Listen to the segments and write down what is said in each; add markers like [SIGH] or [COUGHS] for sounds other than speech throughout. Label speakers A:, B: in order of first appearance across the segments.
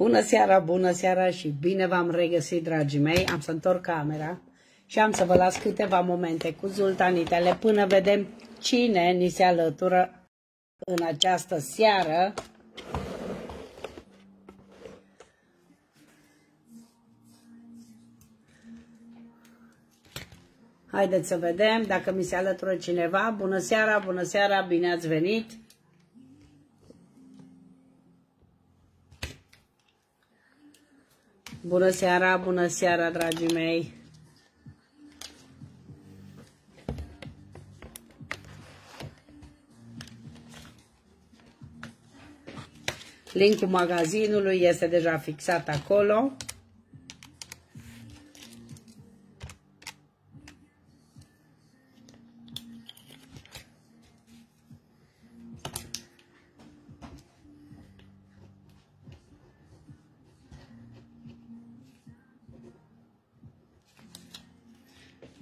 A: Bună seara, bună seara și bine v-am regăsit, dragii mei. Am să întorc camera și am să vă las câteva momente cu zultanitele până vedem cine ni se alătură în această seară. Haideți să vedem dacă mi se alătură cineva. Bună seara, bună seara, bine ați venit! Bună seara, bună seara, dragii mei! Linkul magazinului este deja fixat acolo.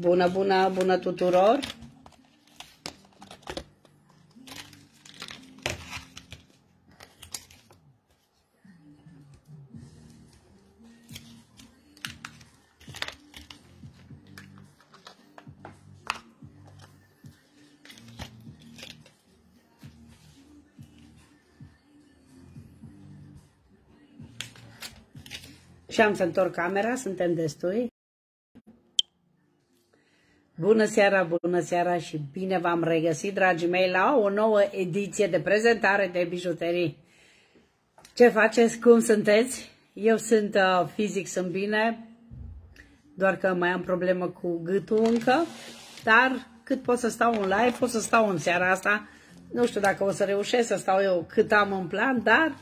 A: Bună, bună, bună tuturor! Și am să întorc camera, suntem destui. Bună seara, bună seara și bine v-am regăsit, dragii mei, la o nouă ediție de prezentare de bijuterii. Ce faceți? Cum sunteți? Eu sunt uh, fizic, sunt bine, doar că mai am problemă cu gâtul încă, dar cât pot să stau în live, pot să stau în seara asta. Nu știu dacă o să reușesc să stau eu cât am în plan, dar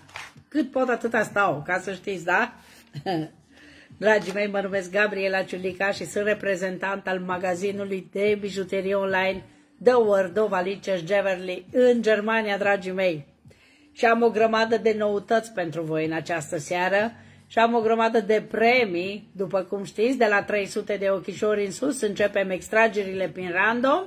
A: cât pot atâta stau, ca să știți, da? [LAUGHS] Dragii mei, mă numesc Gabriela Ciulica și sunt reprezentant al magazinului de bijuterie online The World of Alice Jeverly în Germania, dragii mei. Și am o grămadă de noutăți pentru voi în această seară și am o grămadă de premii, după cum știți, de la 300 de ochișori în sus începem extragerile prin random,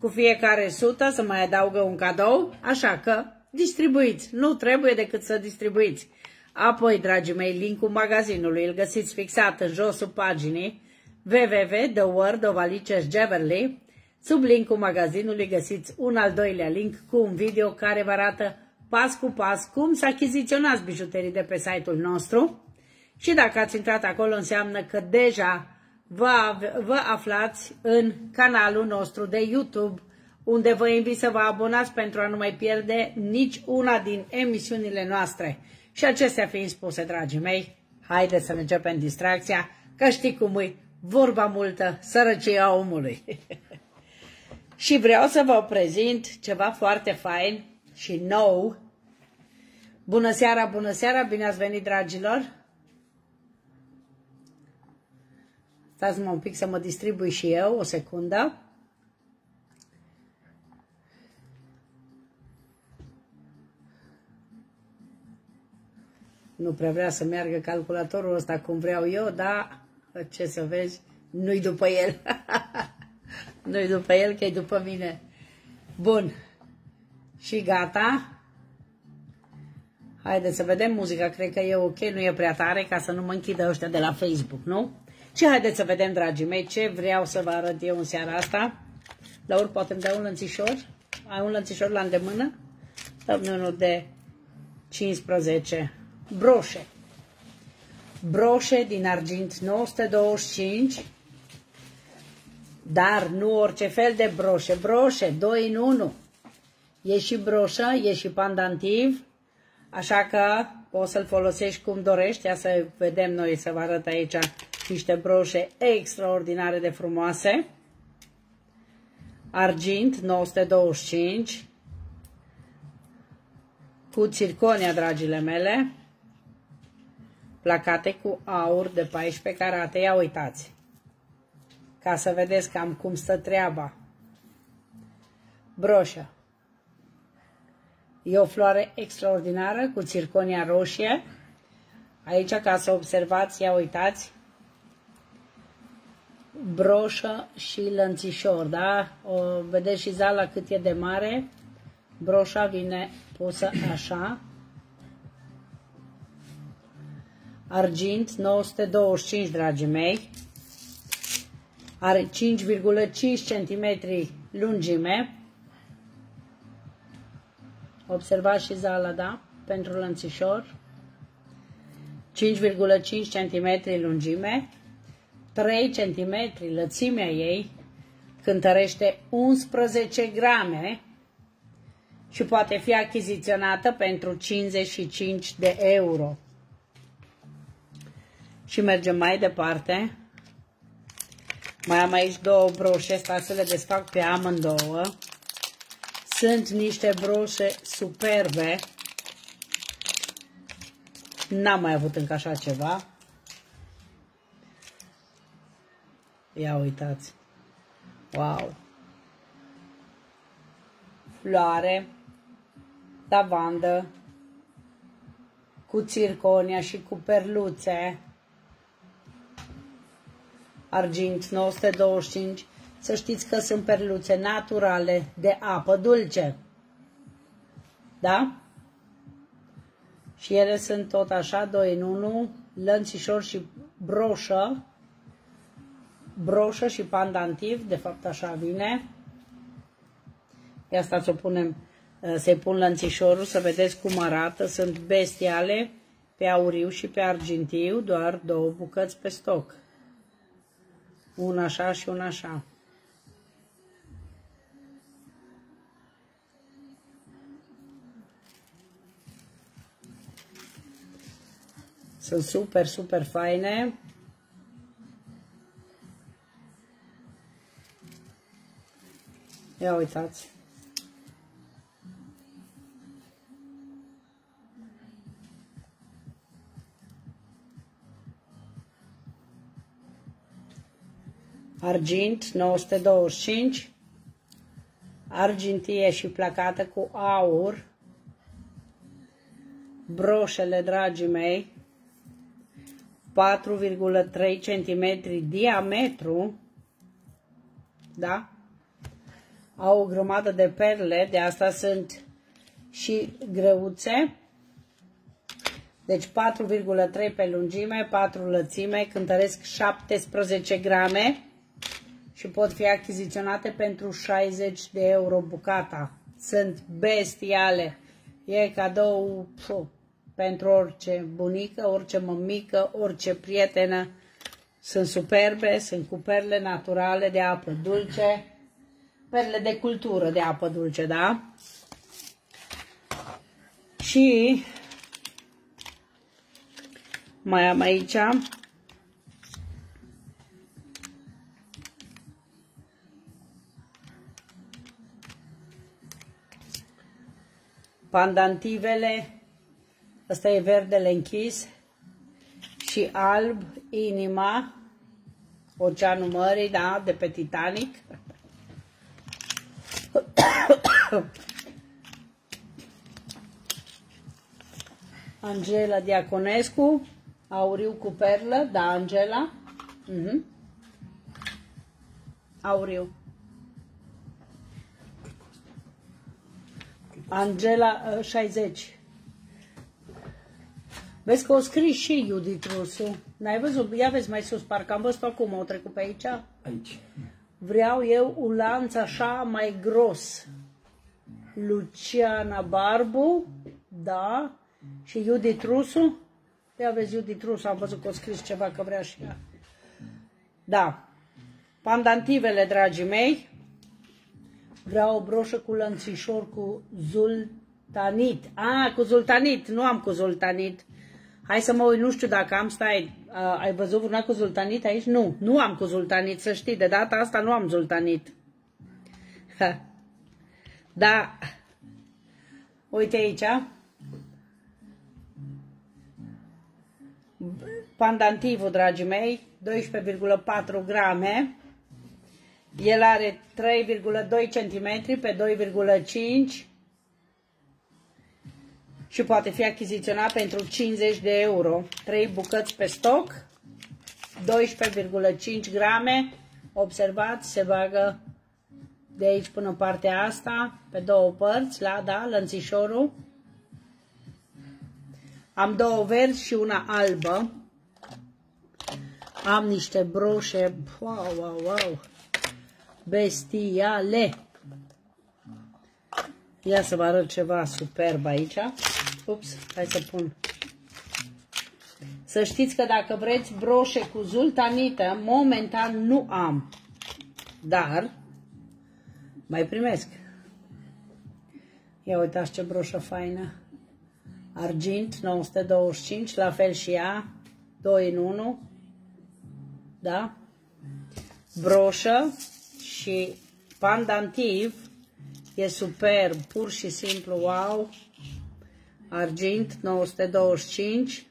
A: cu fiecare sută să mai adaugă un cadou, așa că distribuiți, nu trebuie decât să distribuiți. Apoi, dragii mei, linkul magazinului îl găsiți fixat în josul paginii www.theworldofalices Sub linkul magazinului găsiți un al doilea link cu un video care vă arată pas cu pas cum să achiziționați bijuterii de pe site-ul nostru. Și dacă ați intrat acolo, înseamnă că deja vă, vă aflați în canalul nostru de YouTube, unde vă invit să vă abonați pentru a nu mai pierde nici una din emisiunile noastre. Și acestea fiind spuse, dragii mei, haideți să începem distracția, că știi cum e, vorba multă, sărăcia omului. [LAUGHS] și vreau să vă prezint ceva foarte fain și nou. Bună seara, bună seara, bine ați venit, dragilor! Stați-mă un pic să mă distribui și eu, o secundă. Nu prea vrea să meargă calculatorul ăsta cum vreau eu, dar ce să vezi, nu-i după el. [LAUGHS] nu-i după el, că e după mine. Bun. Și gata. Haideți să vedem muzica, cred că e ok, nu e prea tare, ca să nu mă închidă ăștia de la Facebook, nu? Și haideți să vedem, dragii mei, ce vreau să vă arăt eu în seara asta. La ori poate îmi dau un lănțișor? Ai un lănțișor la îndemână? Dăm unul de 15 broșe. Broșe din argint 925, dar nu orice fel de broșe, broșe, 2 în 1. E și broșă, e și pandantiv, așa că poți să-l folosești cum dorești. Ia să vedem noi, să vă arăt aici niște broșe extraordinare de frumoase. Argint 925 cu circonia, dragile mele placate cu aur de 14 carate. Ia uitați, ca să vedeți cam cum stă treaba. Broșă. E o floare extraordinară cu circonia roșie. Aici, ca să observați, ia uitați, broșă și lănțișor, da? O, vedeți și zala cât e de mare. Broșa vine pusă așa argint 925, dragii mei, are 5,5 cm lungime, observați și zala, da, pentru lănțișor, 5,5 cm lungime, 3 cm lățimea ei, cântărește 11 grame și poate fi achiziționată pentru 55 de euro. Și mergem mai departe. Mai am aici două broșe, asta să le desfac pe amândouă. Sunt niște broșe superbe. N-am mai avut încă așa ceva. Ia uitați. Wow! Floare, lavandă, cu circonia și cu perluțe, argint 925. Să știți că sunt perluțe naturale de apă dulce. Da? Și ele sunt tot așa, doi în unu, lănțișor și broșă, broșă și pandantiv, de fapt așa vine. Ia asta să o punem, uh, să-i pun lănțișorul, să vedeți cum arată. Sunt bestiale pe auriu și pe argintiu, doar două bucăți pe stoc. Una așa și una așa. Sunt super, super faine. Ia uitați. Argint 925 argintie și placată cu aur broșele dragii mei 4,3 cm diametru da? au o grămadă de perle, de asta sunt și greuțe. Deci 4,3 pe lungime, 4 lățime, cântăresc 17 grame și pot fi achiziționate pentru 60 de euro bucata. Sunt bestiale. E cadou puh, pentru orice bunică, orice mămică, orice prietenă. Sunt superbe, sunt cu perle naturale de apă dulce perle de cultură de apă dulce, da? Și mai am aici pandantivele, ăsta e verdele închis și alb, inima, Oceanul Mării, da, de pe Titanic. [COUGHS] Angela Diaconescu, auriu cu perlă, da, Angela. Uh mhm. -huh. Auriu. Angela 60. Uh, vezi că o scris și Judith Rusu. N-ai văzut? Ia vezi mai sus, parcă am văzut acum, au trecut pe aici.
B: Aici.
A: Vreau eu un lanț așa mai gros. Luciana Barbu, da, și Judith Rusu. Ia vezi Judith Rusu, am văzut că a scris ceva că vrea și ea. Da. Pandantivele, dragii mei. Vreau o broșă cu lănțișor cu zultanit. A, cu zultanit, nu am cu zultanit. Hai să mă uit, nu știu dacă am, stai, uh, ai văzut vreuna cu zultanit aici? Nu, nu am cu zultanit, să știi, de data asta nu am zultanit. Ha. Da, uite aici, pandantivul, dragii mei, 12,4 grame, el are 3,2 cm pe 2,5 și poate fi achiziționat pentru 50 de euro. 3 bucăți pe stoc, 12,5 grame. Observați, se bagă de aici până partea asta, pe două părți, la, da, lănțișorul. Am două verzi și una albă. Am niște broșe, wow, wow, wow, bestiale. Ia să vă arăt ceva superb aici. Ups, hai să pun. Să știți că dacă vreți broșe cu zultanită, momentan nu am. Dar mai primesc. Ia uitați ce broșă faină. Argint 925, la fel și ea, 2 în 1. Da? Broșă și pandantiv e superb, pur și simplu wow. Argint 925.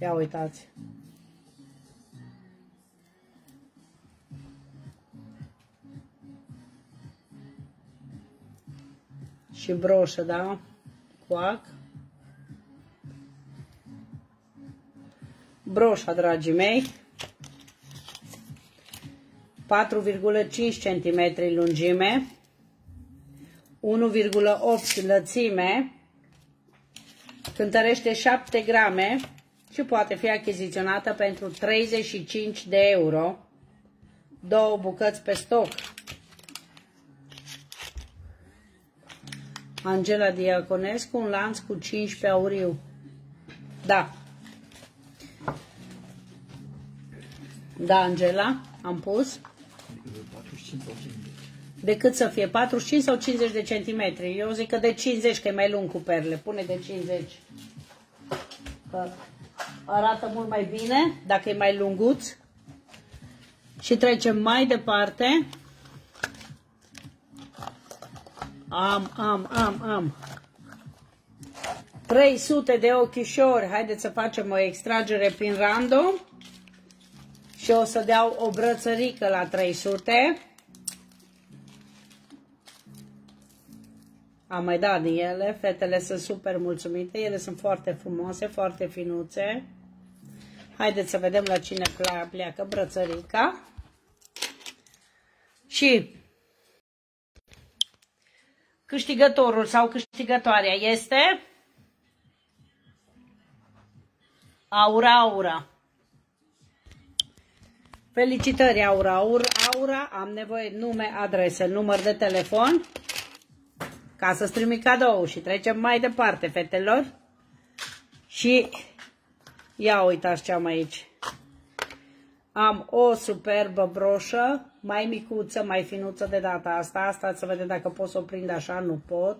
A: Ia uitați. și broșă, da? Coac. Broșa, dragii mei. 4,5 cm lungime. 1,8 lățime. Cântărește 7 grame și poate fi achiziționată pentru 35 de euro. Două bucăți pe stoc. Angela Diaconescu, un lanț cu 15 auriu. Da. Da, Angela, am pus. Decât să fie 45 sau 50 de centimetri. Eu zic că de 50, că e mai lung cu perle. Pune de 50. Că arată mult mai bine dacă e mai lunguț. Și trecem mai departe. Am, am, am, am. 300 de ochișori. Haideți să facem o extragere prin random. Și o să dau o brățărică la 300. Am mai dat din ele. Fetele sunt super mulțumite. Ele sunt foarte frumoase, foarte finuțe. Haideți să vedem la cine pleacă brățărica. Și Câștigătorul sau câștigătoarea este Aura Aura. Felicitări, Aura. Aura, Aura am nevoie nume, adresă, număr de telefon ca să strimi cadou și trecem mai departe, fetelor. Și ia uitați ce am aici. Am o superbă broșă, mai micuță, mai finuță de data asta. Asta să vedem dacă pot să o prind așa, nu pot.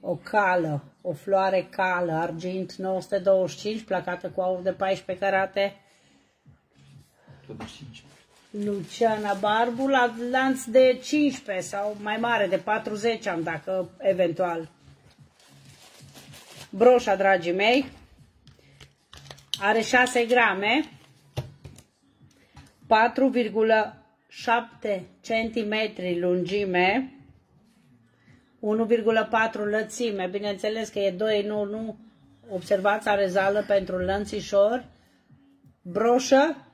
A: O cală, o floare cală, argint 925, placată cu aur de 14 carate. Luciana Barbu la lanț de 15 sau mai mare, de 40 am dacă eventual. Broșa, dragii mei, are 6 grame, 4,7 cm lungime, 1,4 lățime, bineînțeles că e 2 în 1, observați, are zală pentru lănțișor, broșă,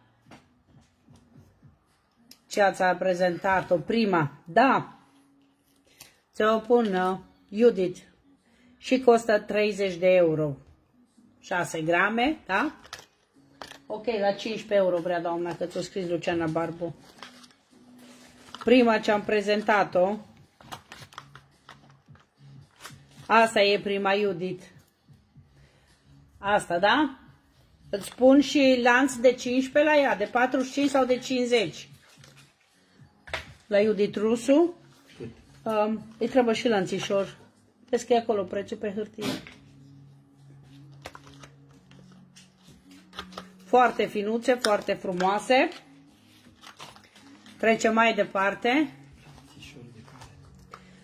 A: ce ați prezentat-o, prima, da, ți-o pun, uh, Judith, și costă 30 de euro. 6 grame, da? Ok, la 15 euro vrea doamna, că ți-o scris Luciana Barbu. Prima ce am prezentat-o, asta e prima Judith. Asta, da? Îți spun și lanț de 15 la ea, de 45 sau de 50. La Judith Rusu. Um, îi trebuie și lanțișor. Vezi că e acolo prețul pe hârtie. Foarte finuțe, foarte frumoase. Trecem mai departe.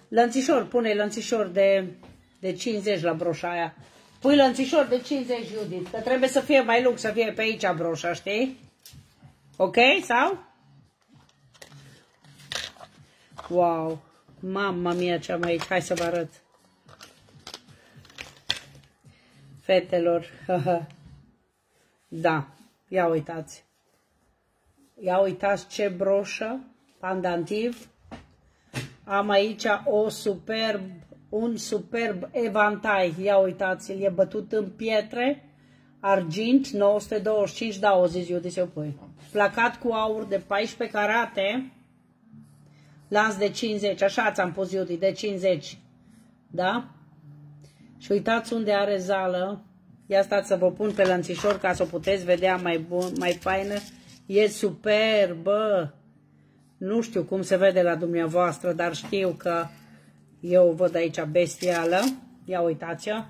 A: Lănțișor, pune lănțișor de, de 50 la broșa aia. Pui lănțișor de 50, Judith, că trebuie să fie mai lung, să fie pe aici broșa, știi? Ok? Sau? Wow! Mama mia ce am aici. Hai să vă arăt. Fetelor. [LAUGHS] da. Ia uitați. Ia uitați ce broșă, pandantiv. Am aici o superb un superb evantai. Ia uitați-l, e bătut în pietre, argint, 925, da, o zis eu de se pui. Placat cu aur de 14 carate, lans de 50, așa ți-am pus eu, de 50, da? Și uitați unde are zală, ia stați să vă pun pe lănțișor ca să o puteți vedea mai bun, mai faină, e superbă, nu știu cum se vede la dumneavoastră, dar știu că eu văd aici bestială. Ia uitați-o.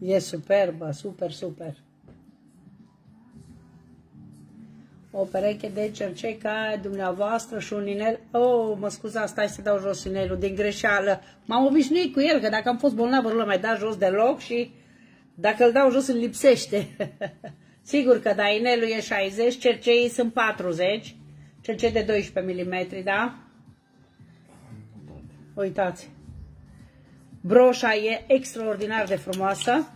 A: E superbă, super, super. O pereche de cercei ca dumneavoastră și un inel. Oh, mă scuza, stai să dau jos inelul din greșeală. M-am obișnuit cu el, că dacă am fost bolnavă, nu l-am mai dat jos deloc și dacă îl dau jos îl lipsește. [LAUGHS] Sigur că da, inelul e 60, cerceii sunt 40 CC de 12 mm, da? Uitați. Broșa e extraordinar de frumoasă.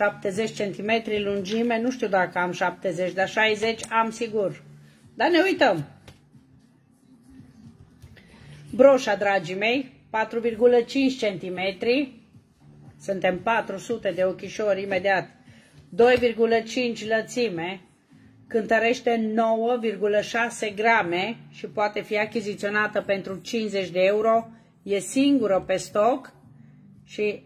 A: 70 cm lungime, nu știu dacă am 70, dar 60 am sigur. Dar ne uităm. Broșa, dragii mei, 4,5 cm. Suntem 400 de ochișori imediat. 2,5 lățime cântărește 9,6 grame și poate fi achiziționată pentru 50 de euro. E singură pe stoc și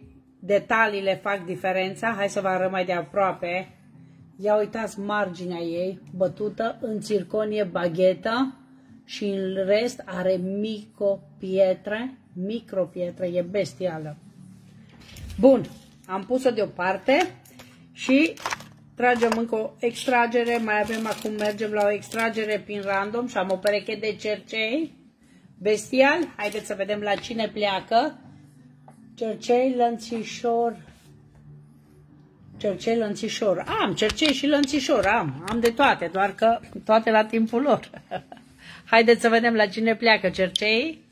A: detaliile fac diferența. Hai să vă arăt mai de aproape. Ia uitați marginea ei, bătută în circonie baghetă și în rest are mico pietre, micro pietre, e bestială. Bun, am pus-o deoparte și Tragem încă o extragere, mai avem acum, mergem la o extragere prin random și am o pereche de cercei. Bestial, haideți să vedem la cine pleacă. Cercei, lănțișor. Cercei, lănțișor. Am cercei și lănțișor, am. Am de toate, doar că toate la timpul lor. [LAUGHS] Haideți să vedem la cine pleacă cercei.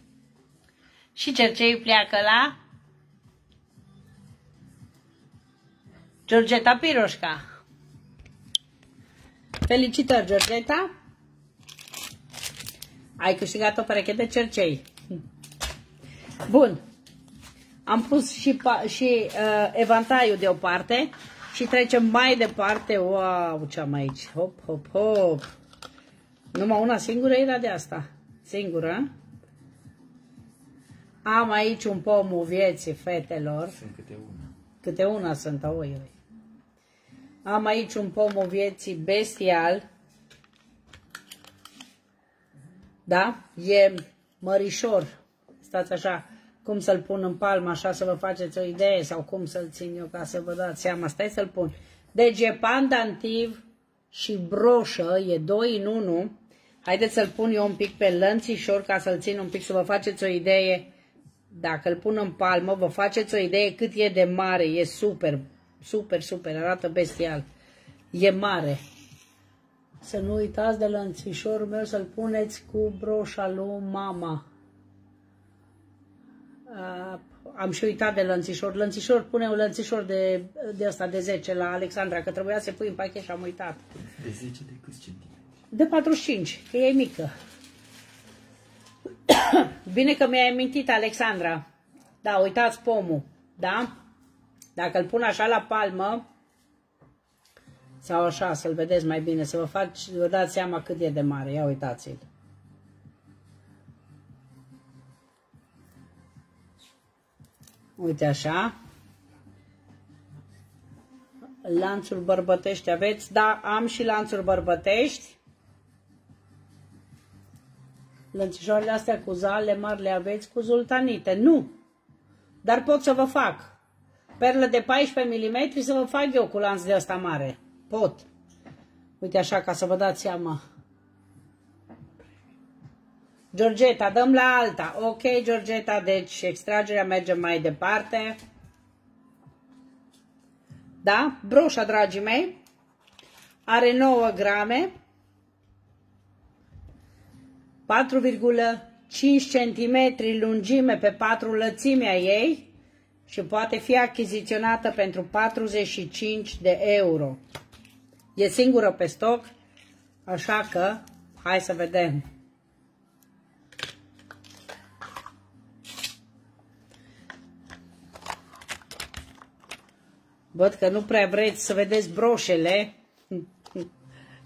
A: Și cercei pleacă la Georgeta Piroșca. Felicitări, Georgeta! Ai câștigat o pereche de cercei. Bun. Am pus și, și uh, evantaiul deoparte și trecem mai departe. Wow, ce am aici. Hop, hop, hop. Numai una singură era de asta. Singură. Am aici un pomul vieții fetelor.
B: Sunt câte una.
A: Câte una sunt, oi, oi. Am aici un pomul vieții bestial. Da? E mărișor. Stați așa, cum să-l pun în palmă, așa să vă faceți o idee, sau cum să-l țin eu ca să vă dați seama. Stai să-l pun. Deci e pandantiv și broșă, e 2 în 1. Haideți să-l pun eu un pic pe lănțișor ca să-l țin un pic să vă faceți o idee. Dacă îl pun în palmă, vă faceți o idee cât e de mare, e super super, super, arată bestial. E mare. Să nu uitați de lănțișorul meu să-l puneți cu broșa lui mama. Uh, am și uitat de lănțișor. Lănțișor, pune un lănțișor de, de asta de 10 la Alexandra, că trebuia să pui în pachet și am uitat.
B: De 10 de câți centimetri?
A: De 45, că e mică. [COUGHS] Bine că mi-ai amintit, Alexandra. Da, uitați pomul, da? Dacă îl pun așa la palmă, sau așa, să-l vedeți mai bine, să vă, faci, vă dați seama cât e de mare. Ia uitați-l. Uite așa. Lanțuri bărbătești aveți? Da, am și lanțuri bărbătești. Lănțișoarele astea cu zale mari le aveți cu zultanite? Nu. Dar pot să vă fac perlă de 14 mm să vă fac eu cu lanț de asta mare. Pot. Uite așa, ca să vă dați seama. Georgeta, dăm la alta. Ok, Georgeta, deci extragerea merge mai departe. Da? Broșa, dragii mei, are 9 grame, 4,5 cm lungime pe 4 lățimea ei, și poate fi achiziționată pentru 45 de euro. E singură pe stoc, așa că Hai să vedem. Văd că nu prea vreți să vedeți broșele.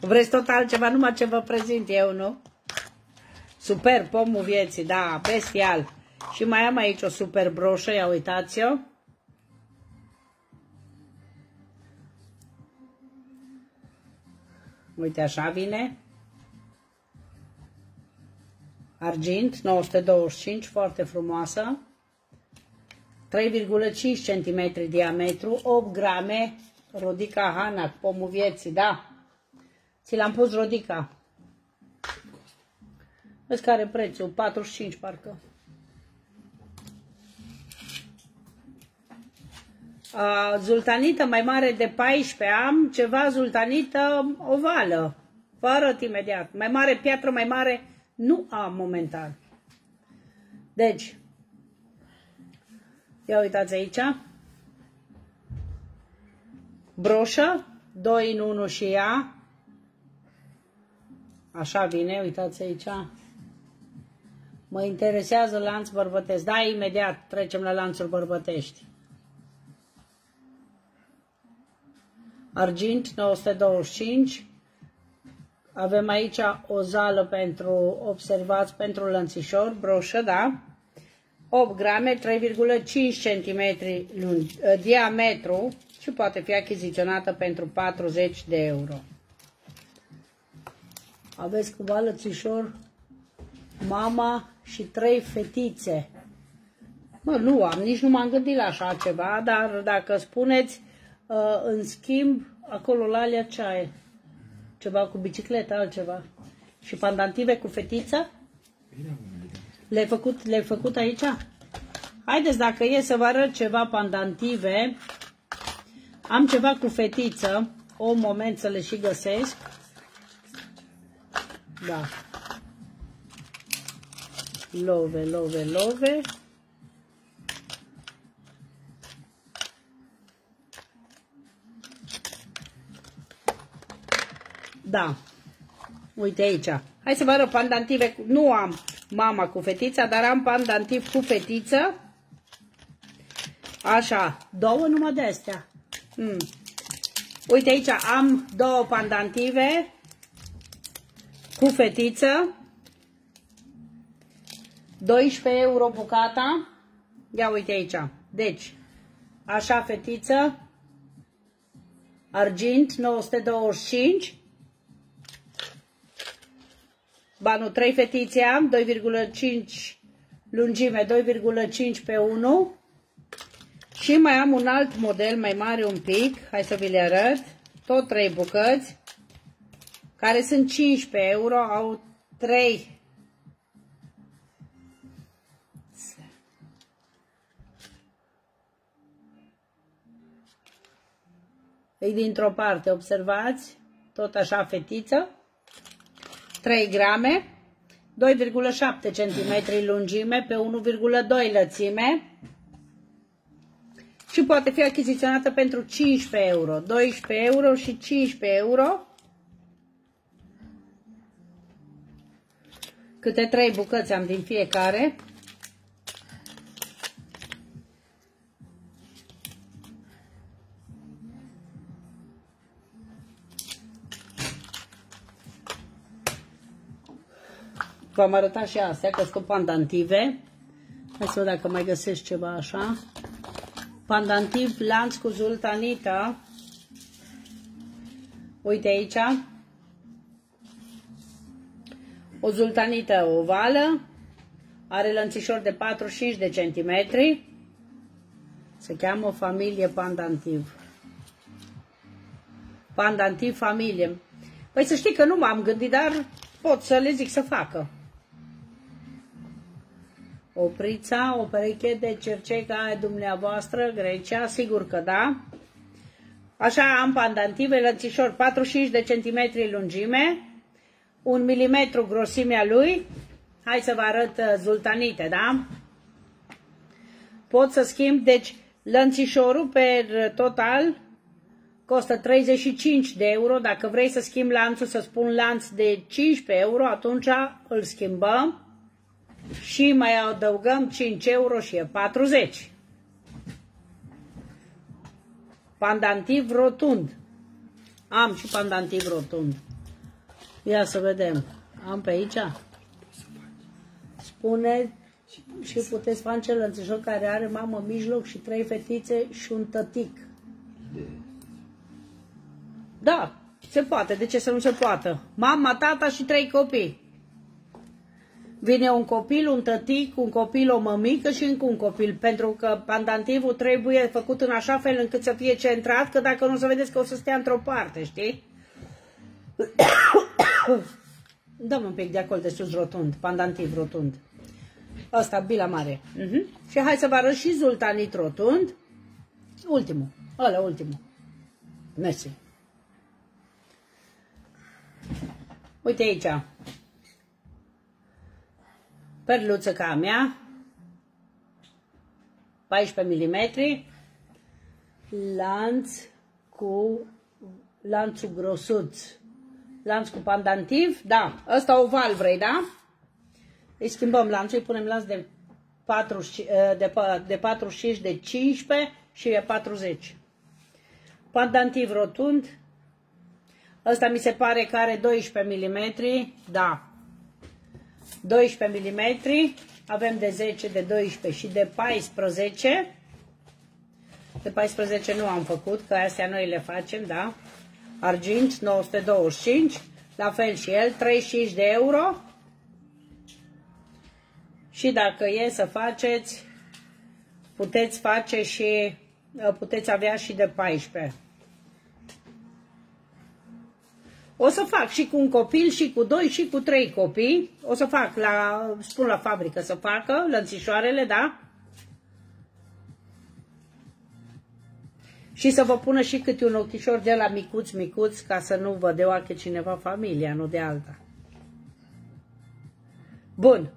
A: Vreți tot altceva, numai ce vă prezint eu, nu? Super, pomul vieții, da, bestial. Și mai am aici o super broșă, ia uitați-o. Uite așa vine. Argint, 925, foarte frumoasă. 3,5 cm diametru, 8 grame, Rodica Hanac, pomul vieții, da. Ți l-am pus Rodica. Vezi care prețul? 45 parcă. A, zultanită mai mare de 14 am, ceva zultanită ovală. Vă arăt imediat. Mai mare, piatră mai mare, nu am momentan. Deci, ia uitați aici. Broșă, 2 în 1 și ea. Așa vine, uitați aici. Mă interesează lanț bărbătesc. Da, imediat trecem la lanțuri bărbătești. Argint 925. Avem aici o zală pentru, observați, pentru lănțișor, broșă, da? 8 grame, 3,5 cm lungi, ă, diametru și poate fi achiziționată pentru 40 de euro. Aveți cu lățișor mama și trei fetițe. Mă, nu am, nici nu m-am gândit la așa ceva, dar dacă spuneți, uh, în schimb, acolo la alea ce ai? Ceva cu bicicletă, altceva. Și pandantive cu fetița? Le-ai făcut, le făcut aici? Haideți, dacă e să vă arăt ceva pandantive, am ceva cu fetiță, o moment să le și găsesc. Da. Love, love, love. Da. Uite aici. Hai să vă arăt pandantive. Nu am mama cu fetița, dar am pandantiv cu fetiță. Așa. Două numai de astea. Hmm. Uite aici am două pandantive cu fetiță. 12 euro bucata. Ia uite aici. Deci, așa fetiță, argint 925, banul 3 fetițe am, 2,5 lungime, 2,5 pe 1 și mai am un alt model mai mare un pic, hai să vi le arăt, tot 3 bucăți, care sunt 15 euro, au 3 E dintr-o parte, observați, tot așa fetiță, 3 grame, 2,7 cm lungime pe 1,2 lățime și poate fi achiziționată pentru 15 euro, 12 euro și 15 euro. Câte 3 bucăți am din fiecare. V-am arătat și astea, că sunt pandantive. Hai să văd dacă mai găsesc ceva așa. Pandantiv lanț cu zultanită. Uite aici. O zultanită ovală. Are lănțișor de 45 de centimetri. Se cheamă familie pandantiv. Pandantiv familie. Păi să știi că nu m-am gândit, dar pot să le zic să facă. Oprița, o pereche de cercei ca aia dumneavoastră, Grecia, sigur că da. Așa am pandantive, lănțișor 45 de centimetri lungime, un milimetru grosimea lui. Hai să vă arăt uh, zultanite, da? Pot să schimb, deci lănțișorul pe total costă 35 de euro. Dacă vrei să schimbi lanțul, să spun lanț de 15 euro, atunci îl schimbăm și mai adăugăm 5 euro și e 40. Pandantiv rotund. Am și pandantiv rotund. Ia să vedem. Am pe aici? Spune și puteți face lănțișor care are mamă mijloc și trei fetițe și un tătic. Da, se poate. De ce să nu se poată? Mama, tata și trei copii. Vine un copil, un tătic, un copil, o mămică și încă un copil, pentru că pandantivul trebuie făcut în așa fel încât să fie centrat, că dacă nu să vedeți că o să stea într-o parte, știi? [COUGHS] Dăm un pic de acolo de sus rotund, pandantiv rotund. Asta, bila mare. Uh-huh. Și hai să vă arăt și zultanit rotund. Ultimul, ăla ultimul. Mersi. Uite aici. Perluță ca a mea. 14 mm. Lanț cu lanțul grosuț. Lanț cu pandantiv. Da, ăsta oval vrei, da? Îi schimbăm lanțul, îi punem lanț de, 40, de, de 45 de 15 și e 40. Pandantiv rotund. Ăsta mi se pare că are 12 mm. Da. 12 mm. Avem de 10, de 12 și de 14. De 14 nu am făcut, că astea noi le facem, da? Argint 925. La fel și el, 35 de euro. Și dacă e să faceți, puteți face și puteți avea și de 14. O să fac și cu un copil, și cu doi, și cu trei copii. O să fac, la, spun la fabrică să facă lănțișoarele, da? Și să vă pună și câte un ochișor de la micuț, micuț, ca să nu vă deoache cineva familia, nu de alta. Bun.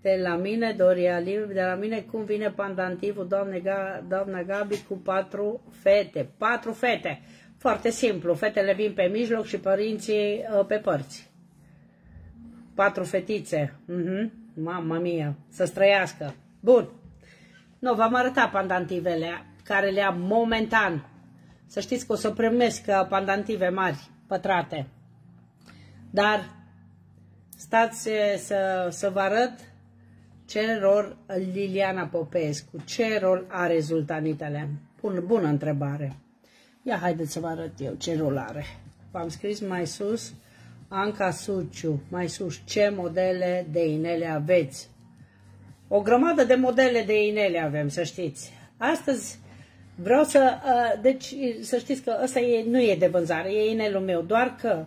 A: De la mine, Doria Liv, de la mine cum vine pandantivul, doamne, doamna Gabi, cu patru fete. Patru fete. Foarte simplu, fetele vin pe mijloc și părinții uh, pe părți. Patru fetițe. Uh mhm. -huh. Mama mia, să străiască. Bun. Nu, v-am arătat pandantivele care le am momentan. Să știți că o să primesc uh, pandantive mari, pătrate. Dar stați uh, să, să vă arăt ce rol Liliana Popescu, ce rol are rezultanitele. Bun, bună întrebare. Ia haideți să vă arăt eu ce rol are. V-am scris mai sus, Anca Suciu, mai sus, ce modele de inele aveți. O grămadă de modele de inele avem, să știți. Astăzi vreau să, uh, deci să știți că ăsta e, nu e de vânzare, e inelul meu, doar că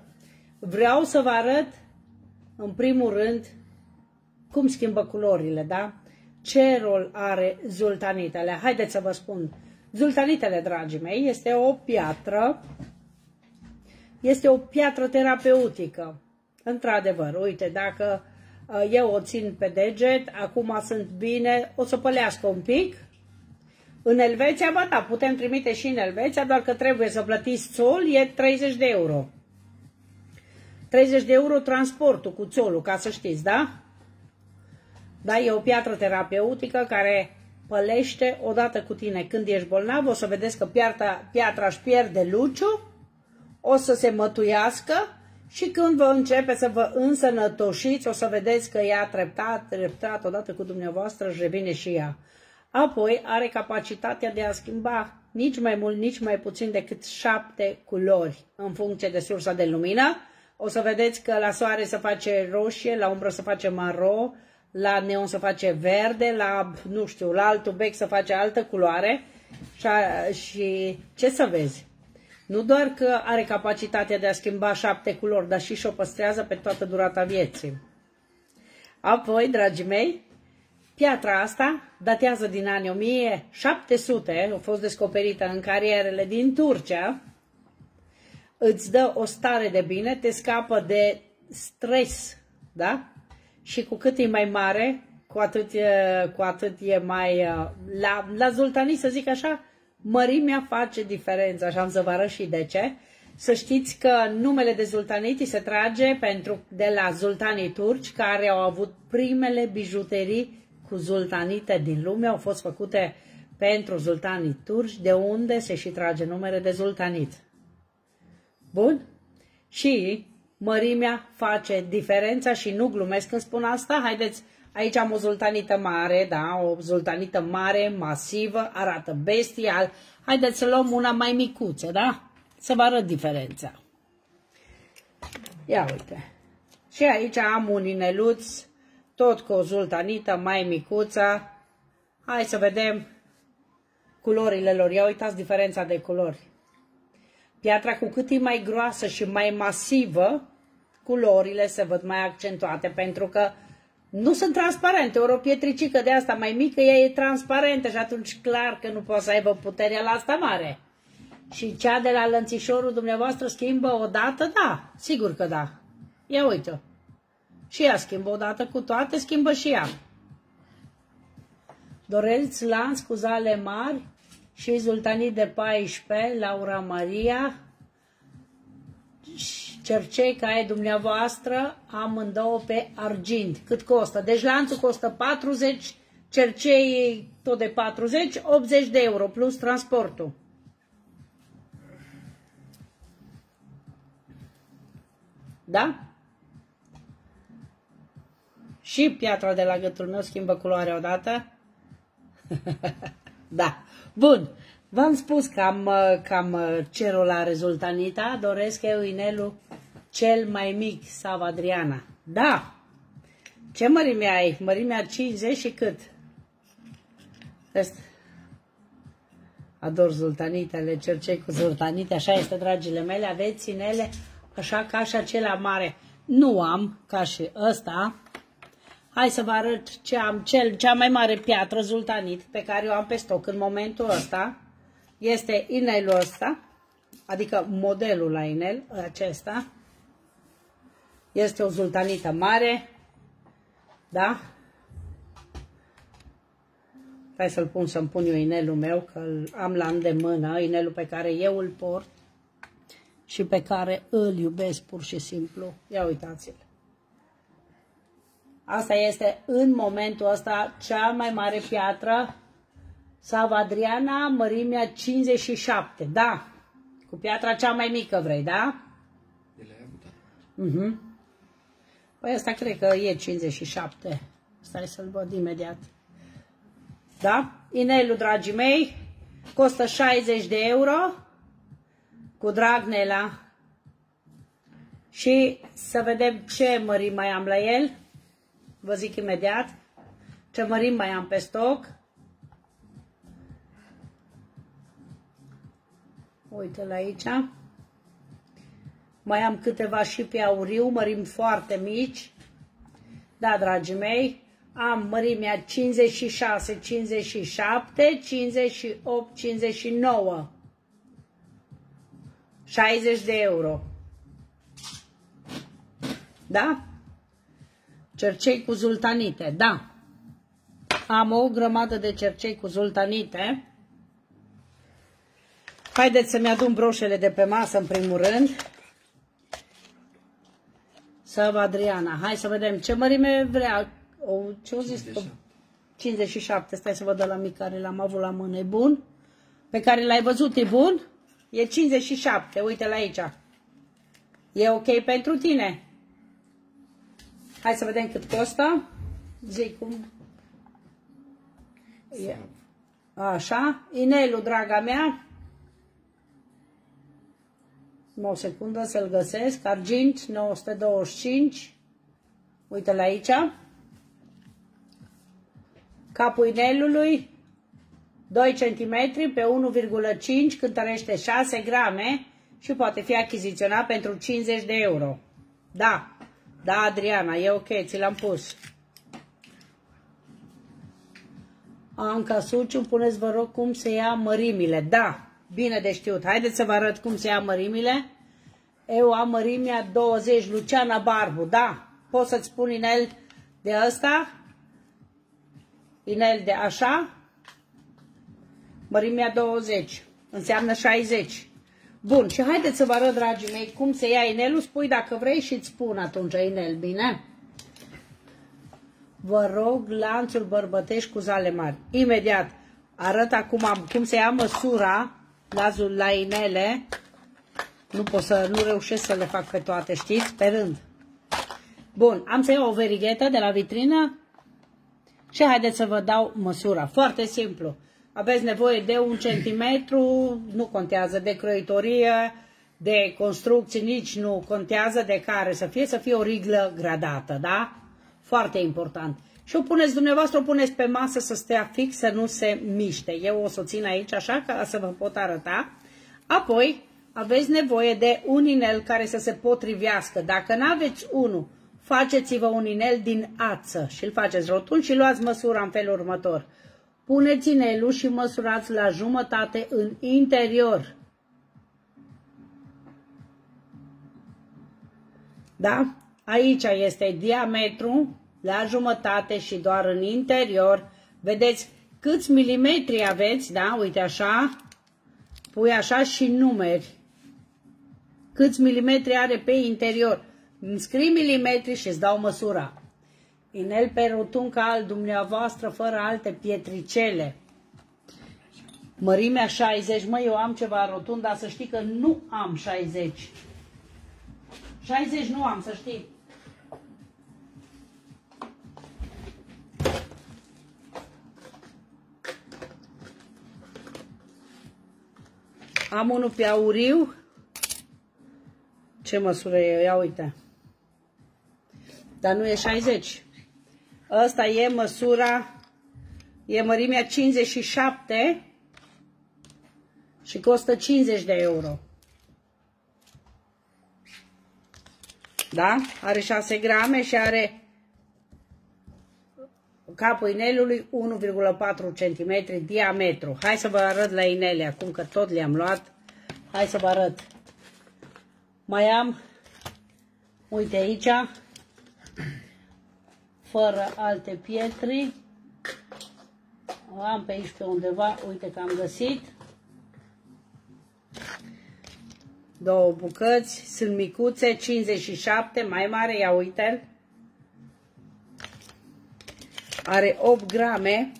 A: vreau să vă arăt, în primul rând, cum schimbă culorile, da? Ce rol are zultanitele? Haideți să vă spun. Zultanitele, dragii mei, este o piatră, este o piatră terapeutică. Într-adevăr, uite, dacă uh, eu o țin pe deget, acum sunt bine, o să pălească un pic. În Elveția, bă, da, putem trimite și în Elveția, doar că trebuie să plătiți țol, e 30 de euro. 30 de euro transportul cu țolul, ca să știți, da? Da, e o piatră terapeutică care pălește odată cu tine. Când ești bolnav, o să vedeți că piatra, piatra își pierde luciu, o să se mătuiască și când vă începe să vă însănătoșiți, o să vedeți că ea treptat, treptat, odată cu dumneavoastră, își revine și ea. Apoi are capacitatea de a schimba nici mai mult, nici mai puțin decât șapte culori în funcție de sursa de lumină. O să vedeți că la soare se face roșie, la umbră se face maro, la neon să face verde, la, nu știu, la altul bec să face altă culoare și, a, și ce să vezi? Nu doar că are capacitatea de a schimba șapte culori, dar și și-o păstrează pe toată durata vieții. Apoi, dragii mei, piatra asta datează din anii 1700, a fost descoperită în carierele din Turcia, îți dă o stare de bine, te scapă de stres, da? Și cu cât e mai mare, cu atât e, cu atât e mai, uh, la, la zultanii să zic așa, mărimea face diferența și am să vă arăt și de ce. Să știți că numele de Zultaniti se trage pentru, de la zultanii turci care au avut primele bijuterii cu zultanite din lume, au fost făcute pentru zultanii turci, de unde se și trage numele de Zultanit. Bun? Și mărimea face diferența și nu glumesc când spun asta. Haideți, aici am o zultanită mare, da, o zultanită mare, masivă, arată bestial. Haideți să luăm una mai micuță, da? Să vă arăt diferența. Ia uite. Și aici am un ineluț, tot cu o zultanită mai micuță. Hai să vedem culorile lor. Ia uitați diferența de culori. Piatra cu cât e mai groasă și mai masivă, culorile se văd mai accentuate pentru că nu sunt transparente. Ori o pietricică de asta mai mică, ea e transparentă și atunci clar că nu poate să aibă puterea la asta mare. Și cea de la lănțișorul dumneavoastră schimbă o dată? Da, sigur că da. Ia uite-o. Și ea schimbă o dată cu toate, schimbă și ea. Doreți lanț cu zale mari și Zultanii de 14, Laura Maria, cercei ca e dumneavoastră, amândouă pe argint. Cât costă? Deci lanțul costă 40, cercei tot de 40, 80 de euro plus transportul. Da? Și piatra de la gâtul meu schimbă culoarea odată. [LAUGHS] da. Bun. V-am spus că am, cam cerul la rezultanita. Doresc eu inelul cel mai mic, sau Adriana. Da. Ce mărime ai? Mărimea 50 și cât? Asta. Ador zultanitele, cercei cu zultanite, așa este, dragile mele, aveți inele așa ca și acela mare. Nu am, ca și ăsta. Hai să vă arăt ce am, cel, cea mai mare piatră zultanit pe care o am pe stoc în momentul ăsta. Este inelul ăsta, adică modelul la inel, acesta. Este o zultanită mare, da? Hai să-l pun să-mi pun eu inelul meu, că am la îndemână, inelul pe care eu îl port și pe care îl iubesc pur și simplu. Ia uitați-l. Asta este în momentul ăsta cea mai mare piatră Sava Adriana, mărimea 57, da. Cu piatra cea mai mică vrei, da? De la uh mhm. -huh. Păi asta cred că e 57. Stai să-l văd imediat. Da? Inelul, dragii mei, costă 60 de euro cu Dragnela și să vedem ce mărimi mai am la el. Vă zic imediat ce mărimi mai am pe stoc. Uite la aici. Mai am câteva și pe auriu, mărimi foarte mici. Da, dragii mei, am mărimea 56, 57, 58, 59. 60 de euro. Da? Cercei cu zultanite, da. Am o grămadă de cercei cu zultanite. Haideți să-mi adun broșele de pe masă în primul rând. Să vă, Adriana. Hai să vedem ce mărime vrea. O, ce o zis? 57. 57. Stai să văd de la mic care l-am avut la mână. E bun? Pe care l-ai văzut e bun? E 57. Uite la aici. E ok pentru tine? Hai să vedem cât costă. Zic cum. E. Așa. Inelul, draga mea. O secundă să-l găsesc. Argint 925. Uite la aici. Capul inelului 2 cm pe 1,5 cântărește 6 grame și poate fi achiziționat pentru 50 de euro. Da, da Adriana, e ok, ți l-am pus. Anca Suciu, puneți vă rog cum se ia mărimile. Da, Bine de știut. Haideți să vă arăt cum se ia mărimile. Eu am mărimea 20, Luciana Barbu, da. Pot să-ți spun inel de ăsta? Inel de așa? mărimea 20, înseamnă 60. Bun, și haideți să vă arăt, dragii mei, cum se ia inelul. Spui dacă vrei și îți spun atunci inel, bine? Vă rog, lanțul bărbătești cu zale mari. Imediat arăt acum cum se ia măsura la, la inele. Nu pot să, nu reușesc să le fac pe toate, știți? Pe rând. Bun, am să iau o verighetă de la vitrină și haideți să vă dau măsura. Foarte simplu. Aveți nevoie de un centimetru, nu contează de croitorie, de construcții, nici nu contează de care să fie, să fie o riglă gradată, da? Foarte important. Și o puneți dumneavoastră, o puneți pe masă să stea fix, să nu se miște. Eu o să o țin aici așa ca să vă pot arăta. Apoi aveți nevoie de un inel care să se potrivească. Dacă nu aveți unul, faceți-vă un inel din ață și îl faceți rotul și luați măsura în felul următor. Puneți inelul și măsurați la jumătate în interior. Da? Aici este diametru la jumătate și doar în interior. Vedeți câți milimetri aveți, da? Uite așa. Pui așa și numeri. Câți milimetri are pe interior. Îmi scrii milimetri și îți dau măsura. Inel pe rotunca al dumneavoastră fără alte pietricele. Mărimea 60, mă, eu am ceva rotund, dar să știi că nu am 60. 60 nu am, să știi. Am unul pe auriu. Ce măsură e? Ia uite. Dar nu e 60. Asta e măsura, e mărimea 57 și costă 50 de euro. Da? Are 6 grame și are capul inelului 1,4 cm diametru. Hai să vă arăt la inele acum că tot le-am luat. Hai să vă arăt. Mai am, uite aici, fără alte pietri. O am pe aici pe undeva, uite că am găsit. Două bucăți, sunt micuțe, 57, mai mare, ia uite-l. Are 8 grame.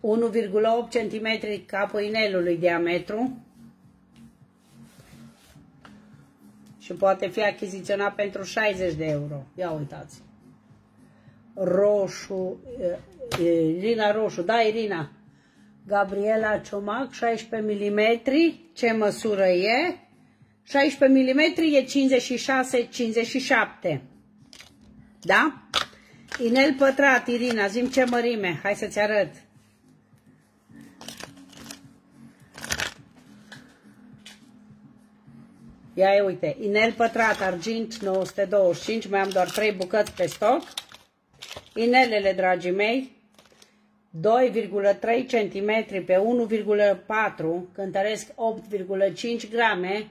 A: ,8 cm capul inelului diametru. și poate fi achiziționat pentru 60 de euro. Ia uitați. Roșu, Irina Roșu, da Irina. Gabriela Ciomac, 16 mm. Ce măsură e? 16 mm e 56-57. Da? Inel pătrat, Irina, zim ce mărime. Hai să-ți arăt. Ia e, uite, inel pătrat, argint 925, mai am doar 3 bucăți pe stoc. Inelele, dragii mei, 2,3 cm pe 1,4, cântăresc 8,5 grame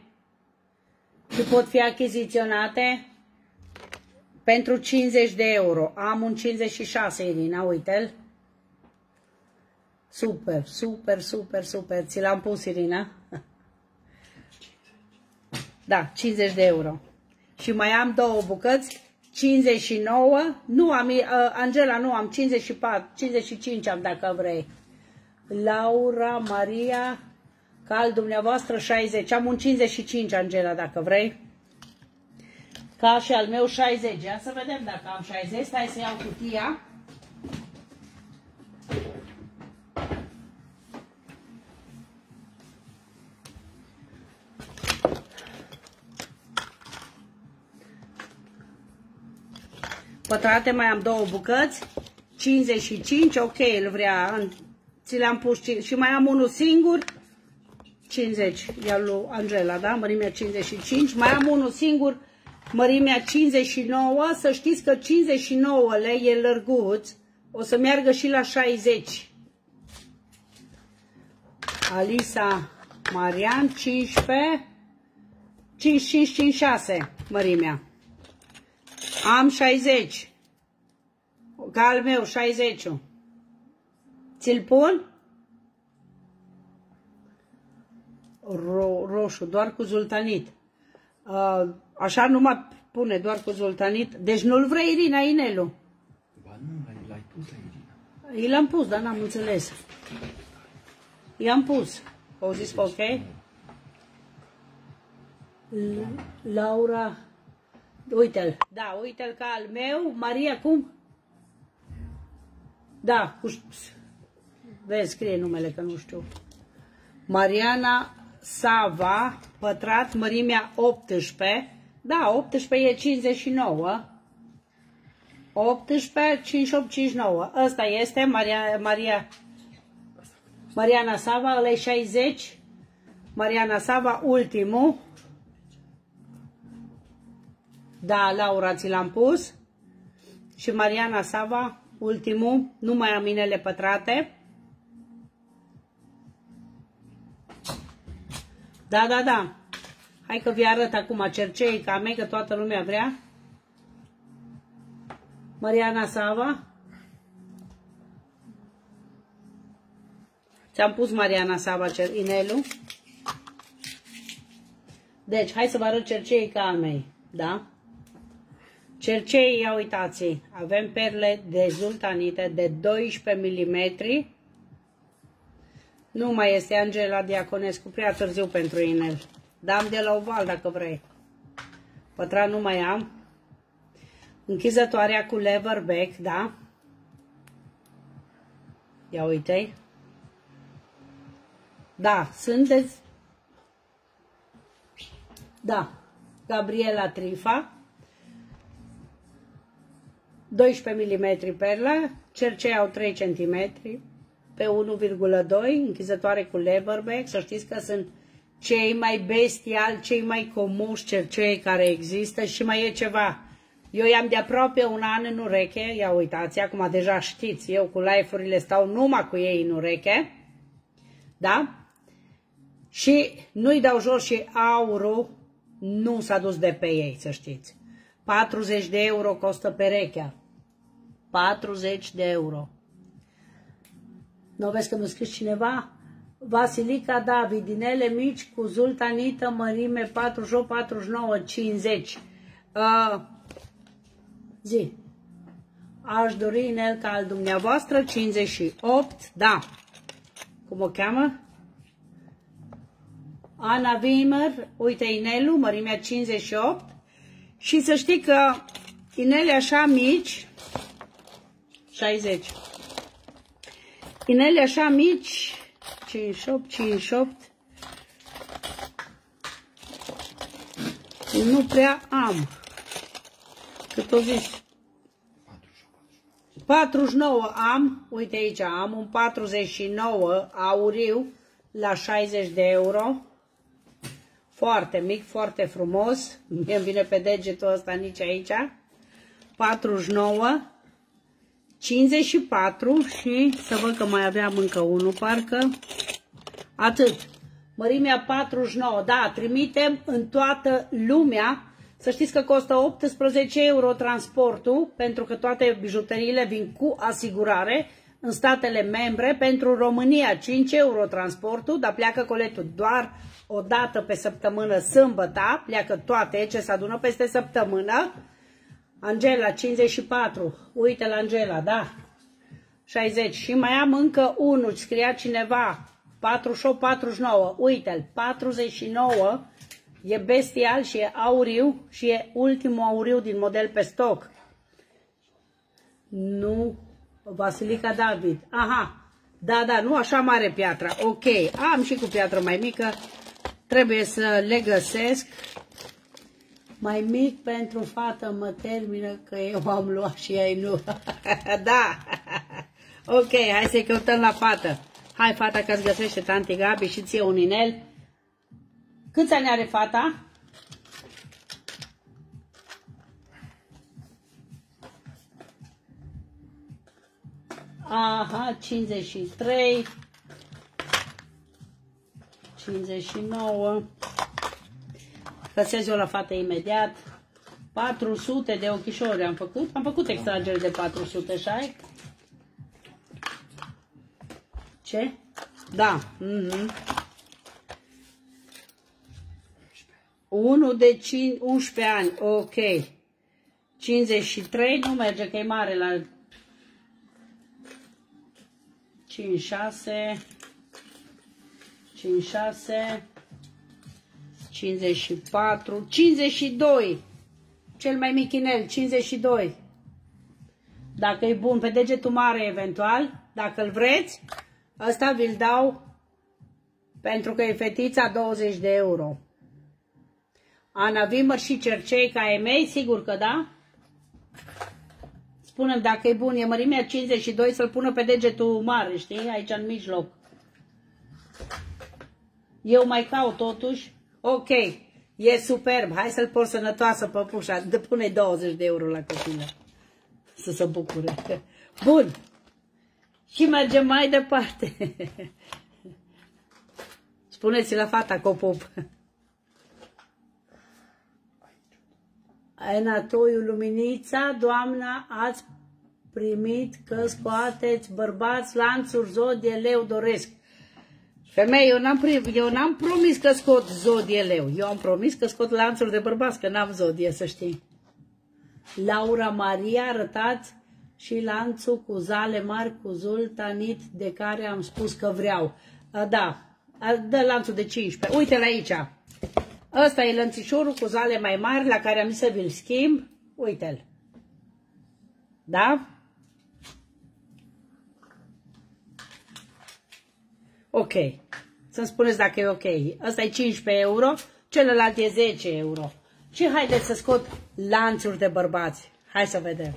A: și pot fi achiziționate pentru 50 de euro. Am un 56, Irina, uite-l. Super, super, super, super. Ți l-am pus, Irina. Da, 50 de euro. Și mai am două bucăți, 59, nu am, uh, Angela, nu am 54, 55 am dacă vrei. Laura, Maria, cal dumneavoastră 60, am un 55, Angela, dacă vrei. Ca și al meu 60, ia să vedem dacă am 60, stai să iau cutia. pătrate, mai am două bucăți, 55, ok, îl vrea, ți le-am pus și mai am unul singur, 50, ia lui Angela, da, mărimea 55, mai am unul singur, mărimea 59, să știți că 59 lei e lărguț, o să meargă și la 60. Alisa Marian, 15, 55, 56 mărimea. Am 60. ca al meu, 60 Ți-l pun? Ro roșu, doar cu zultanit. Uh, așa nu mă pune, doar cu zultanit. Deci nu-l vrei, Irina, Inelu?
B: Ba nu, l-ai pus la Irina.
A: I l-am pus, dar n-am înțeles. I-am pus. Au zis că ok? Laura, uite-l, da, uite-l ca al meu, Maria, cum? Da, cu... Vezi, scrie numele, că nu știu. Mariana Sava, pătrat, mărimea 18. Da, 18 e 59. 18, 58, 59. Ăsta este Maria, Maria, Mariana Sava, ăla e 60. Mariana Sava, ultimul. Da, Laura, ți l-am pus. Și Mariana Sava, ultimul. Nu mai am minele pătrate. Da, da, da. Hai că vi arăt acum cercei ca mei, că toată lumea vrea. Mariana Sava. Ți-am pus Mariana Sava inelul. Deci, hai să vă arăt cercei ca al mei. Da? Cercei, ia uitați, avem perle de zultanite de 12 mm. Nu mai este Angela Diaconescu, prea târziu pentru inel. Dam de la oval dacă vrei. Pătrat nu mai am. Închizătoarea cu leverback, da? Ia uite. Da, sunteți... Da, Gabriela Trifa. 12 mm perlă, cercei au 3 cm pe 1,2, închizătoare cu leverback, să știți că sunt cei mai bestial, cei mai comuși cercei care există și mai e ceva. Eu i-am de aproape un an în ureche, ia uitați, acum deja știți, eu cu live-urile stau numai cu ei în ureche, da? Și nu-i dau jos și aurul nu s-a dus de pe ei, să știți. 40 de euro costă perechea. 40 de euro. Nu vezi că mi-a scris cineva? Vasilica David, dinele mici cu zultanită, mărime 48, 49, 50. Uh, zi. Aș dori inel ca al dumneavoastră, 58, da. Cum o cheamă? Ana Wimmer, uite inelul, mărimea 58. Și să știi că inele așa mici, 60. Inele așa mici, 58, 58. Nu prea am. Cât o zis? 49 am, uite aici, am un 49 auriu la 60 de euro. Foarte mic, foarte frumos. Mie îmi vine pe degetul ăsta nici aici. 49 54 și să văd că mai aveam încă unul, parcă. Atât. Mărimea 49. Da, trimitem în toată lumea. Să știți că costă 18 euro transportul, pentru că toate bijuteriile vin cu asigurare în statele membre. Pentru România 5 euro transportul, dar pleacă coletul doar o dată pe săptămână, sâmbătă, pleacă toate ce se adună peste săptămână. Angela, 54. Uite la Angela, da. 60. Și mai am încă unul, scria cineva. 48, 49. Uite-l, 49. E bestial și e auriu și e ultimul auriu din model pe stoc. Nu, Vasilica David. Aha, da, da, nu așa mare piatra. Ok, am și cu piatră mai mică. Trebuie să le găsesc mai mic pentru fată mă termină că eu am luat și ei nu. [LAUGHS] da. ok, hai să-i căutăm la fată. Hai, fata, că-ți găsește tanti Gabi și ție un inel. Câți ani are fata? Aha, 53, 59, Găsesc eu la fată imediat. 400 de ochișori am făcut. Am făcut extragere de 400, așa Ce? Da. Mm -hmm. 1 de 5, 11 ani. Ok. 53 nu merge, că e mare la 5, 6, 5, 6, 54, 52. Cel mai mic inel, 52. Dacă e bun, pe degetul mare eventual, dacă îl vreți, ăsta vi-l dau pentru că e fetița 20 de euro. Ana Vimăr și Cercei ca e sigur că da? Spunem dacă e bun, e mărimea 52 să-l pună pe degetul mare, știi? Aici în mijloc. Eu mai caut totuși. Ok, e superb. Hai să-l port sănătoasă păpușa. De pune 20 de euro la copilă. Să se bucure. Bun. Și mergem mai departe. Spuneți la fata copop. Enatoiul Luminița, doamna, ați primit că scoateți bărbați lanțuri zodie leu doresc. Femei, eu n-am, eu n-am promis că scot zodie leu. Eu am promis că scot lanțuri de bărbați, că n-am zodie, să știi. Laura Maria, arătați și lanțul cu zale mari cu zultanit de care am spus că vreau. Da, dă lanțul de 15. Uite-l aici. Ăsta e lănțișorul cu zale mai mari la care am zis să vi-l schimb. Uite-l. Da? Ok. Să-mi spuneți dacă e ok. Ăsta e 15 euro, celălalt e 10 euro. Și haideți să scot lanțuri de bărbați. Hai să vedem.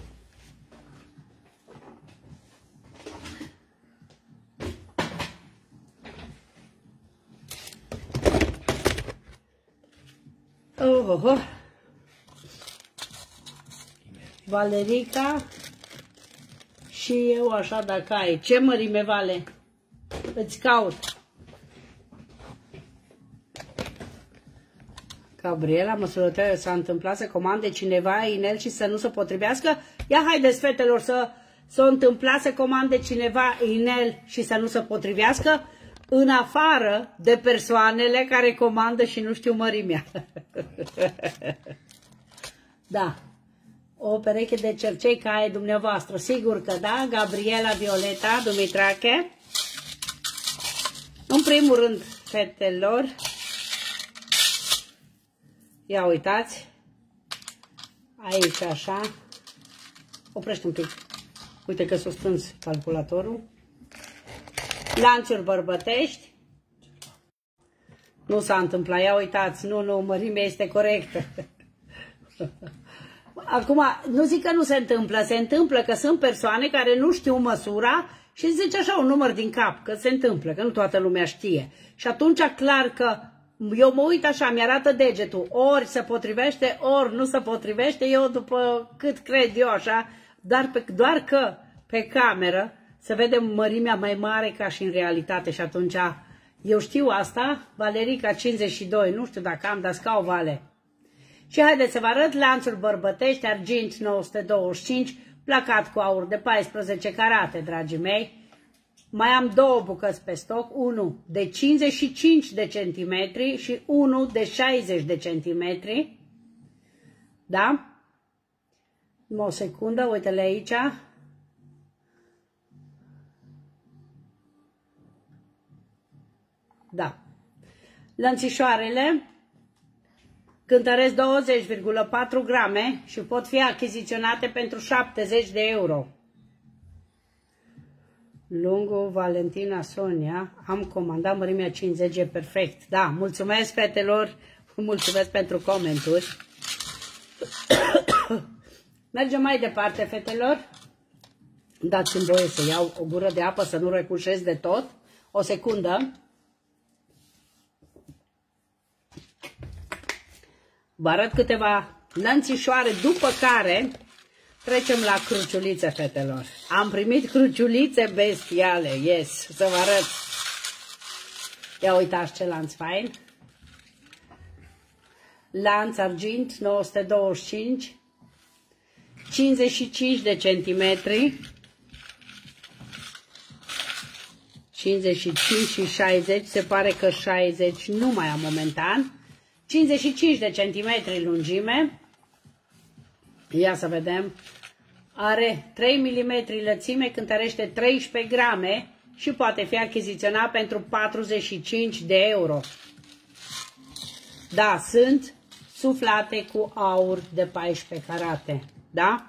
A: Oh, oh, oh. Valerica și eu așa dacă ai. Ce mărime vale? Îți caut. Gabriela, măsurătoare, s-a întâmplat să comande cineva inel și să nu se potrivească? Ia haideți, fetelor, să s-a întâmplat să comande cineva inel și să nu se potrivească? în afară de persoanele care comandă și nu știu mărimea. [LAUGHS] da. O pereche de cercei ca e dumneavoastră. Sigur că da. Gabriela Violeta Dumitrache. În primul rând, fetelor, ia uitați, aici așa, oprește un pic, uite că s-a strâns calculatorul, lanțuri bărbătești. Nu s-a întâmplat, ia uitați, nu, nu, mărimea este corectă. [LAUGHS] Acum, nu zic că nu se întâmplă, se întâmplă că sunt persoane care nu știu măsura și zice așa un număr din cap, că se întâmplă, că nu toată lumea știe. Și atunci, clar că eu mă uit așa, mi-arată degetul, ori se potrivește, ori nu se potrivește, eu după cât cred eu așa, dar pe, doar că pe cameră să vedem mărimea mai mare ca și în realitate și atunci eu știu asta, Valerica 52, nu știu dacă am, dar scau vale. Și haideți să vă arăt lanțuri bărbătești, argint 925, placat cu aur de 14 carate, dragii mei. Mai am două bucăți pe stoc, unul de 55 de centimetri și unul de 60 de centimetri. Da? O secundă, uite-le aici. Da. Lănțișoarele cântăresc 20,4 grame și pot fi achiziționate pentru 70 de euro. Lungu Valentina Sonia, am comandat mărimea 50, e perfect. Da, mulțumesc fetelor, [LAUGHS] mulțumesc pentru comenturi. [COUGHS] Mergem mai departe, fetelor. Dați-mi voie să iau o gură de apă să nu recușesc de tot. O secundă. Vă arăt câteva lănțișoare, după care trecem la cruciulițe, fetelor. Am primit cruciulițe bestiale, yes, să vă arăt. Ia uitați ce lanț fain. lanț argint 925, 55 de centimetri, 55 și 60, se pare că 60 nu mai am momentan, 55 de centimetri lungime, ia să vedem, are 3 mm lățime, cântărește 13 grame și poate fi achiziționat pentru 45 de euro. Da, sunt suflate cu aur de 14 carate, da?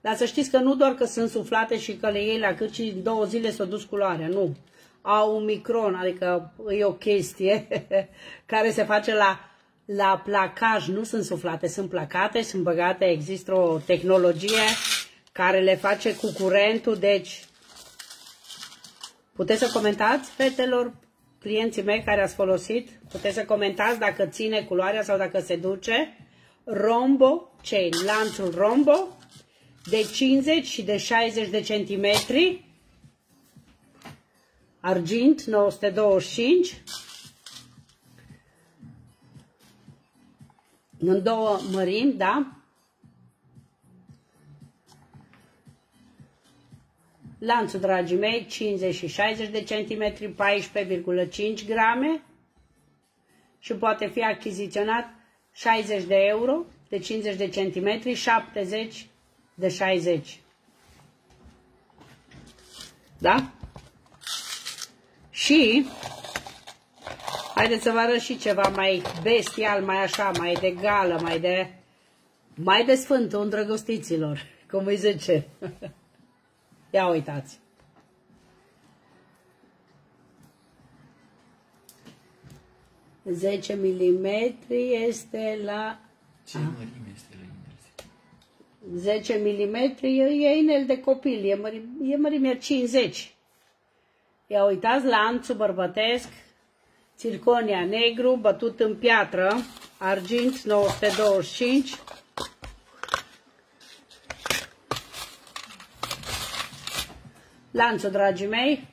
A: Dar să știți că nu doar că sunt suflate și că le iei la cât și două zile s-o dus culoarea, nu. Au un micron, adică e o chestie [LAUGHS] care se face la, la placaj, nu sunt suflate, sunt placate, sunt băgate, există o tehnologie care le face cu curentul, deci puteți să comentați, fetelor, clienții mei care ați folosit, puteți să comentați dacă ține culoarea sau dacă se duce. Rombo chain, lanțul Rombo de 50 și de 60 de centimetri, argint 925, în două mărimi, da? Lanțul, dragii mei, 50 și 60 de centimetri, 14,5 grame și poate fi achiziționat 60 de euro de 50 de centimetri, 70 de 60. Da? Și haideți să vă arăt și ceva mai bestial, mai așa, mai de gală, mai de mai de sfântul îndrăgostiților, cum îi zice. [LAUGHS] Ia uitați. Zece milimetri este la...
B: Ce mărime este la inel?
A: 10 milimetri e inel de copil, e, mări, e mărimea 50. Ia uitați, lanțul bărbătesc, circonia negru, bătut în piatră, argint 925, Lanțul, dragii mei.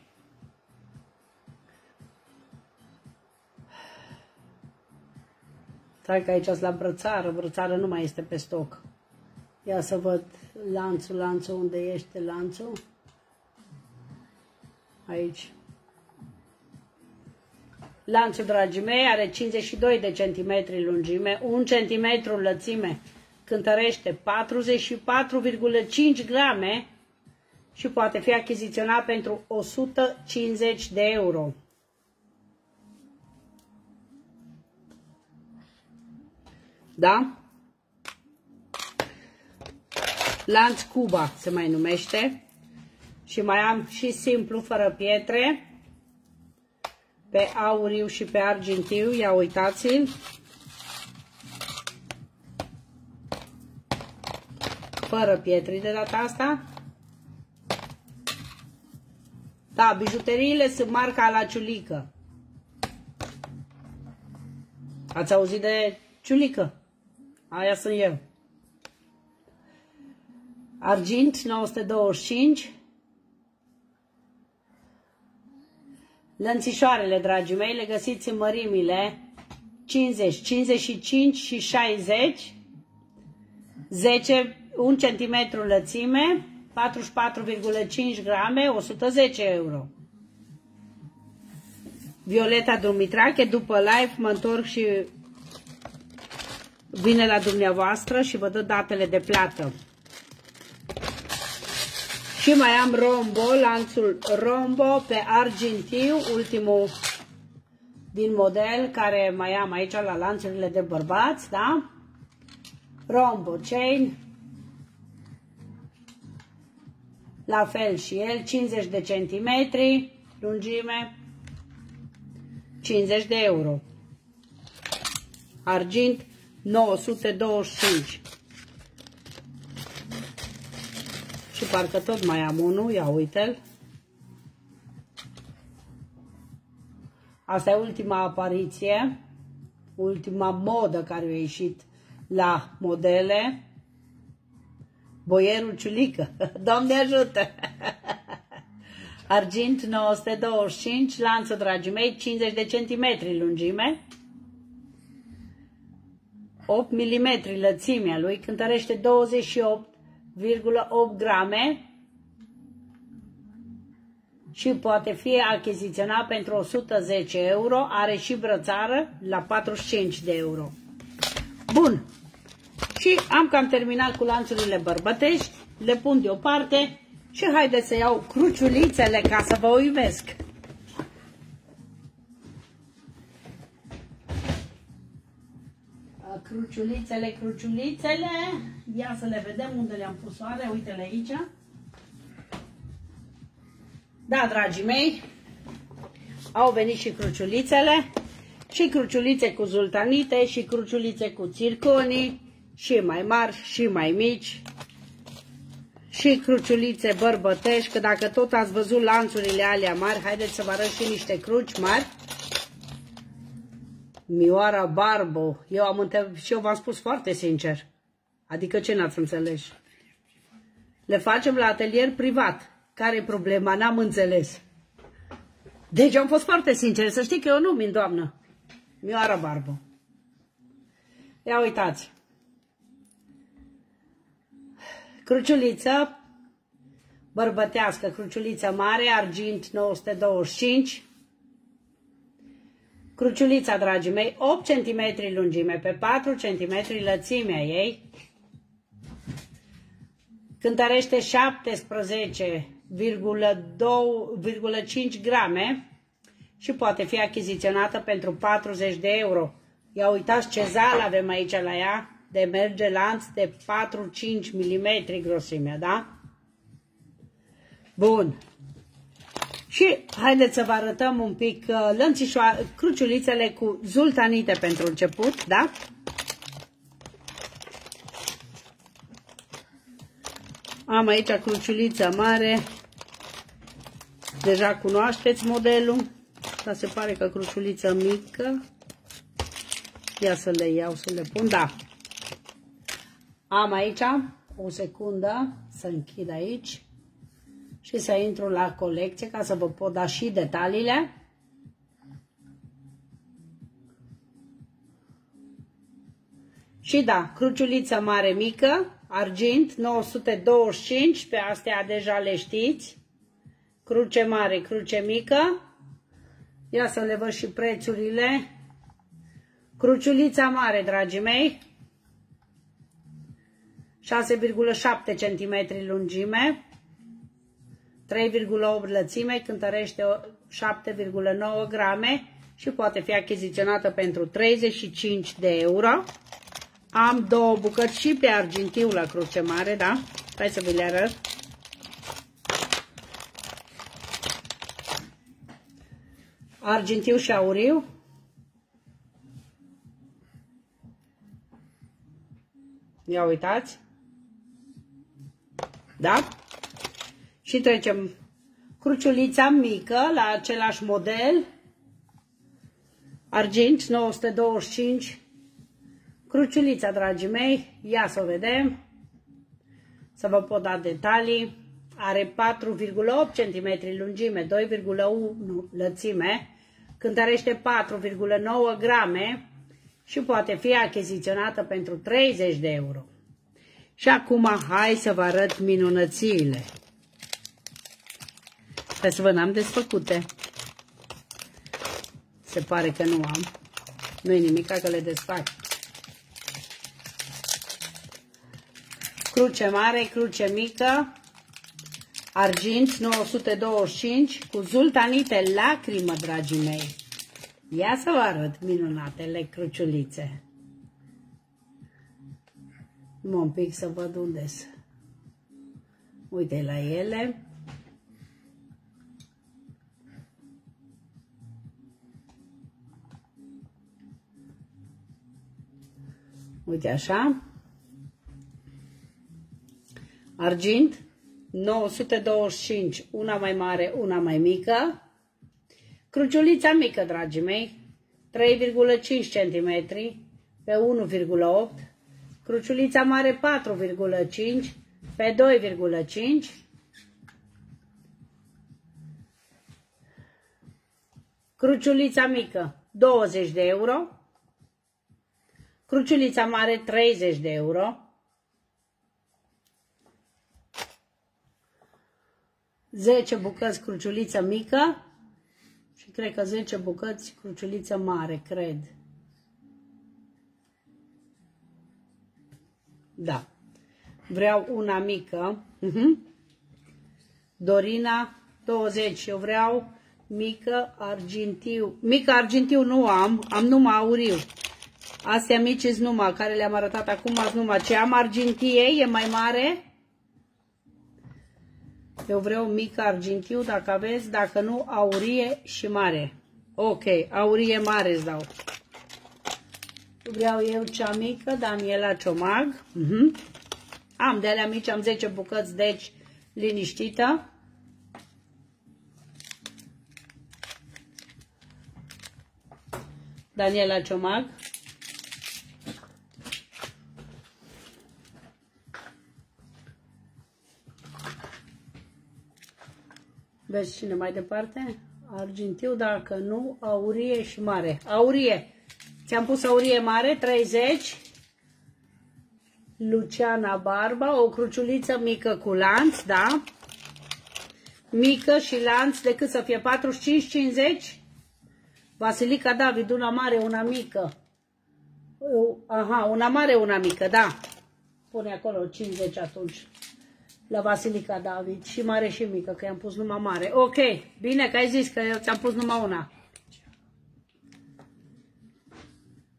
A: Stai că aici la brățară, brățară nu mai este pe stoc. Ia să văd lanțul, lanțul, unde este lanțul? Aici. Lanțul, dragii mei, are 52 de centimetri lungime, 1 centimetru lățime, cântărește 44,5 grame și poate fi achiziționat pentru 150 de euro. Da? Lanț Cuba se mai numește. Și mai am și simplu, fără pietre, pe auriu și pe argintiu. Ia uitați-l. Fără pietri de data asta. Da, bijuteriile sunt marca la ciulică. Ați auzit de ciulică? Aia sunt eu. Argint 925. Lănțișoarele, dragii mei, le găsiți în mărimile 50, 55 și 60. 10, 1 cm lățime, 44,5 grame, 110 euro. Violeta Dumitrache, după live mă întorc și vine la dumneavoastră și vă dă datele de plată. Și mai am rombo, lanțul rombo pe argintiu, ultimul din model care mai am aici la lanțurile de bărbați, da? Rombo chain, la fel și el, 50 de centimetri, lungime, 50 de euro. Argint, 925. Și parcă tot mai am unul, ia uite-l. Asta e ultima apariție, ultima modă care a ieșit la modele. Boierul Ciulică, [LAUGHS] Doamne ajută! [LAUGHS] Argint 925, lanțul, dragii mei, 50 de centimetri lungime. 8 mm lățimea lui, cântărește 28,8 grame și poate fi achiziționat pentru 110 euro, are și brățară la 45 de euro. Bun, și am cam terminat cu lanțurile bărbătești, le pun deoparte și haideți să iau cruciulițele ca să vă uivesc. Cruciulițele, cruciulițele, ia să le vedem unde le-am pus oare, uite-le aici. Da, dragii mei, au venit și cruciulițele, și cruciulițe cu zultanite, și cruciulițe cu circonii, și mai mari, și mai mici, și cruciulițe bărbătești, că dacă tot ați văzut lanțurile alea mari, haideți să vă arăt și niște cruci mari. Mioara Barbo, eu am întrebat și eu v-am spus foarte sincer. Adică ce n-ați înțeles? Le facem la atelier privat. Care e problema? N-am înțeles. Deci am fost foarte sincer, să știi că eu nu min, doamnă. Mioara Barbo. Ia uitați. Cruciuliță bărbătească, cruciuliță mare, argint 925. Cruciulița, dragii mei, 8 cm lungime pe 4 cm lățimea ei. Cântărește 17,5 grame și poate fi achiziționată pentru 40 de euro. Ia uitați ce zal avem aici la ea de merge lanț de 4-5 mm grosimea, da? Bun. Și haideți să vă arătăm un pic uh, lănțișoare, cruciulițele cu zultanite pentru început, da? Am aici cruciulița mare. Deja cunoașteți modelul. Dar se pare că cruciulița mică. Ia să le iau, să le pun. Da, am aici o secundă să închid aici și să intru la colecție ca să vă pot da și detaliile. Și da, cruciuliță mare mică, argint, 925, pe astea deja le știți. Cruce mare, cruce mică. Ia să le văd și prețurile. Cruciulița mare, dragii mei, 6,7 cm lungime, 3,8 lățime, cântărește 7,9 grame și poate fi achiziționată pentru 35 de euro. Am două bucăți și pe argintiu la cruce mare, da? Hai să vi le arăt. Argintiu și auriu. Ia uitați. Da? Și trecem cruciulița mică la același model. Argint 925. Cruciulița, dragii mei, ia să o vedem. Să vă pot da detalii. Are 4,8 cm lungime, 2,1 lățime, cântărește 4,9 grame și poate fi achiziționată pentru 30 de euro. Și acum hai să vă arăt minunățiile. Hai să vă n-am desfăcute. Se pare că nu am. Nu-i nimic, că le desfac. Cruce mare, cruce mică, argint 925 cu zultanite lacrimă, dragii mei. Ia să vă arăt minunatele cruciulițe. Mă un pic să văd unde -s. Uite la ele. Uite așa. Argint, 925, una mai mare, una mai mică. Cruciulița mică, dragii mei, 3,5 cm pe 1,8 Cruciulița mare 4,5 pe 2,5 Cruciulița mică 20 de euro Cruciulița mare 30 de euro. 10 bucăți cruciuliță mică și cred că 10 bucăți cruciuliță mare, cred. Da. Vreau una mică. Uh-huh. Dorina, 20. Eu vreau mică argintiu. Mică argintiu nu am, am numai auriu. Astea mici sunt numai, care le-am arătat acum, sunt numai. Ce am argintie e mai mare. Eu vreau mică argintiu, dacă aveți, dacă nu, aurie și mare. Ok, aurie mare îți dau. Vreau eu cea mică, Daniela Ciomag. Uh mhm. -huh. Am de alea mici, am 10 bucăți, deci liniștită. Daniela Ciomag. Vezi cine mai departe? Argintiu, dacă nu, aurie și mare. Aurie. Ți-am pus aurie mare, 30. Luciana Barba, o cruciuliță mică cu lanț, da? Mică și lanț, decât să fie 45-50? Vasilica David, una mare, una mică. Aha, una mare, una mică, da. Pune acolo 50 atunci. La Vasilica David, și mare și mică, că i-am pus numai mare. Ok, bine că ai zis că ți-am pus numai una.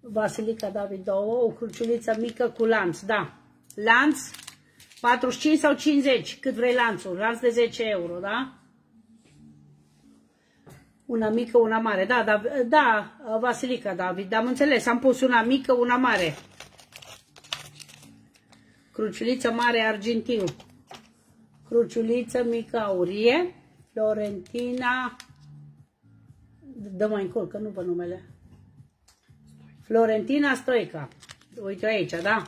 A: Vasilica David 2, o cruciuliță mică cu lanț, da. Lanț, 45 sau 50, cât vrei lanțul, lanț de 10 euro, da? Una mică, una mare, da, da, da Vasilica David, am înțeles, am pus una mică, una mare. Cruciuliță mare argintiu. Cruciuliță mică aurie. Florentina. Dă mai încolo, că nu văd numele. Florentina Stoica. Uite aici, da?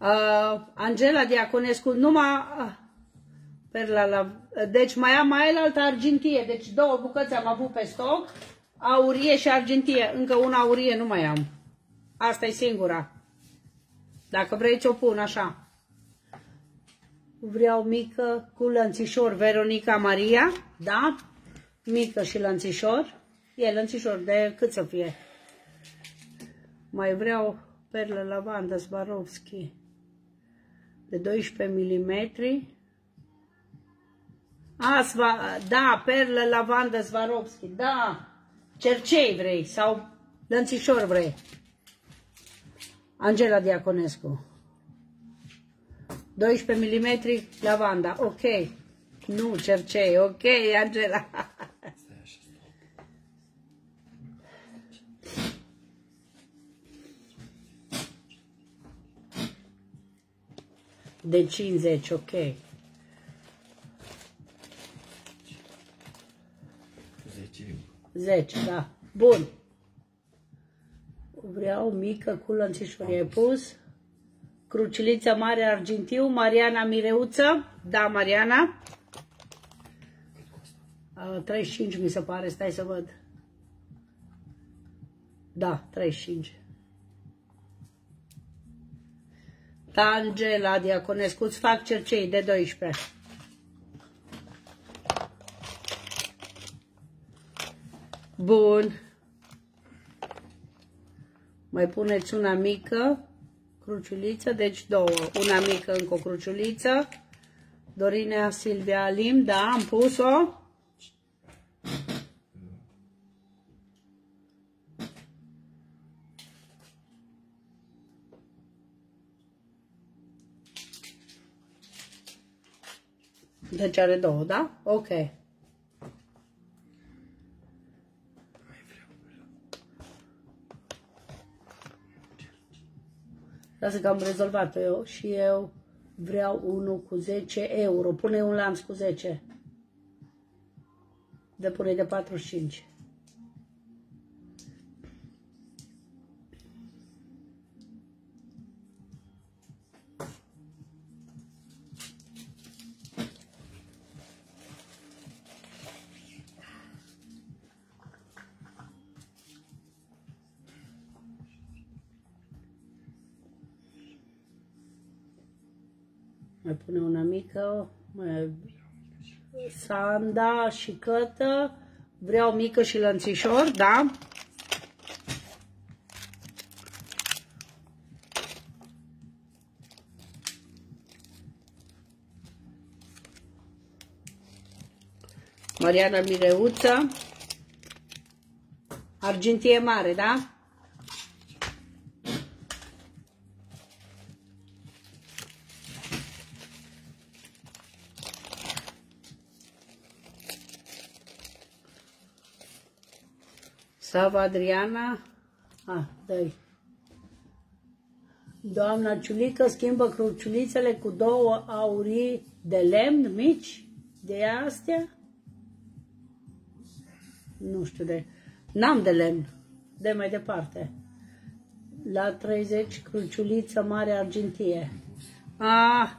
A: Uh, Angela Diaconescu, numai uh, perla la... Deci mai am mai altă argintie, deci două bucăți am avut pe stoc, aurie și argintie. Încă una aurie nu mai am. Asta e singura. Dacă vrei, ți-o pun așa. Vreau mică cu lănțișor Veronica Maria, da? mică și lănțișor. E lănțișor de cât să fie. Mai vreau perlă lavandă Swarovski de 12 mm. Asva, da, perlă lavandă Swarovski, da. Cercei vrei sau lănțișor vrei. Angela Diaconescu. 12 mm lavanda, ok. Nu, cercei, ok, Angela. De 50, ok. 10. 10, da. Bun. Vreau mică cu lănțișuri. Ai pus? Crucilița mare argintiu, Mariana Mireuță. Da, Mariana. 35 mi se pare, stai să văd. Da, 35. Angela Diaconescuț, îți fac cercei de 12. Bun. Mai puneți una mică, cruciuliță, deci două. Una mică, încă o cruciuliță. Dorinea Silvia Lim, da, am pus-o. Deci are două, da? Ok. Lasă că am rezolvat eu și eu vreau unul cu 10 euro. Pune un lanț cu 10. Depune de 45. Mică. Mai... Sanda și cătă. Vreau mică și lănțișor, da? Mariana Mireuță. Argintie mare, da? Sava Adriana. Ah, dai. Doamna Ciulică schimbă cruciulițele cu două aurii de lemn mici de astea. Nu știu de... N-am de lemn. De mai departe. La 30 cruciuliță mare argintie. Ah,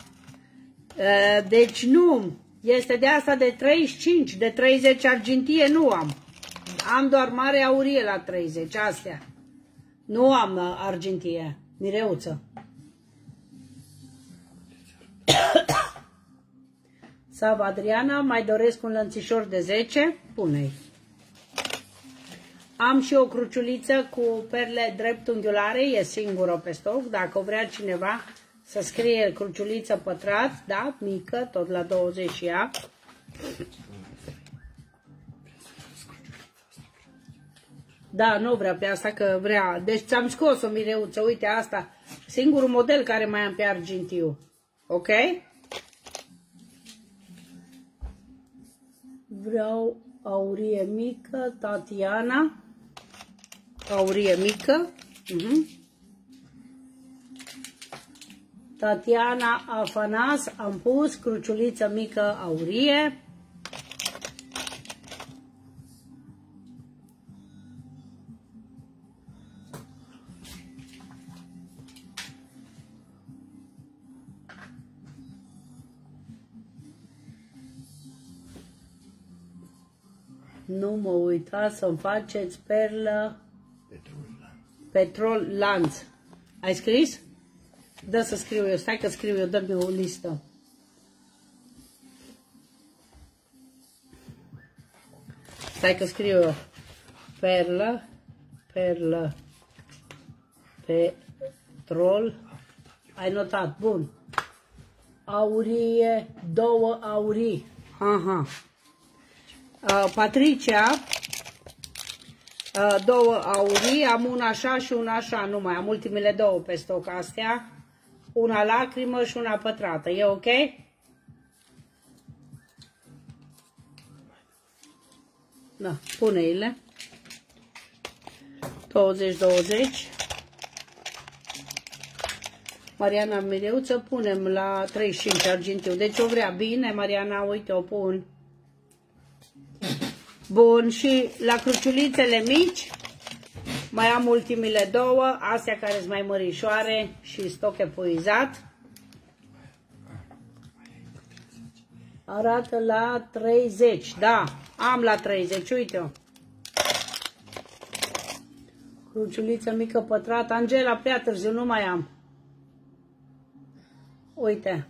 A: deci nu. Este de asta de 35, de 30 argintie nu am. Am doar mare aurie la 30, astea. Nu am uh, argintie, mireuță. [COUGHS] Sava Adriana, mai doresc un lănțișor de 10, pune-i. Am și o cruciuliță cu perle dreptunghiulare, e singură pe stoc, dacă vrea cineva să scrie cruciuliță pătrat, da, mică, tot la 20 și ea. Da, nu vrea pe asta, că vrea. Deci ți-am scos o mireuță, uite asta. Singurul model care mai am pe argintiu. Ok? Vreau aurie mică, Tatiana. Aurie mică. Uh mhm. -huh. Tatiana Afanas, am pus cruciuliță mică aurie. Nu mă uita să-mi faceți perlă
B: Petrol lanț.
A: petrol lanț. Ai scris? Dă să scriu eu. Stai că scriu eu. Dă-mi o listă. Stai că scriu eu. Perlă, perlă, petrol. Ai notat. Bun. Aurie, două aurii. Aha. Uh, Patricia, uh, două aurii, am una așa și una așa, nu mai am ultimele două pe stoc astea, una lacrimă și una pătrată, e ok? Da, pune-le. 20-20. Mariana Mireuță punem la 35 argintiu. Deci o vrea bine, Mariana, uite, o pun. Bun, și la cruciulițele mici mai am ultimile două, astea care sunt mai mărișoare și stoc epuizat. Arată la 30, da, am la 30, uite-o. Cruciuliță mică pătrată, Angela, prea târziu, nu mai am. Uite.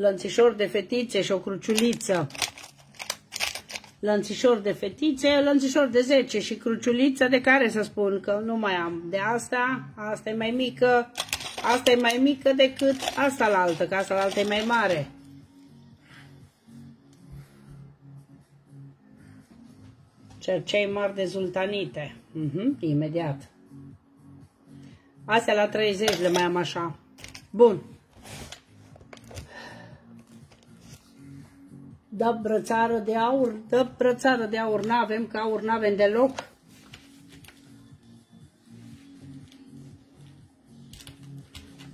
A: Lănțișor de fetițe și o cruciuliță. Lănțișor de fetițe, lănțișor de 10 și cruciuliță de care să spun că nu mai am. De asta, asta e mai mică, asta e mai mică decât asta la altă, că asta la altă e mai mare. Cei mari de zultanite. Uh mhm, -huh, imediat. Astea la 30 le mai am așa. Bun. Dă brățară de aur, dă brățară de aur, n-avem, că aur n-avem deloc.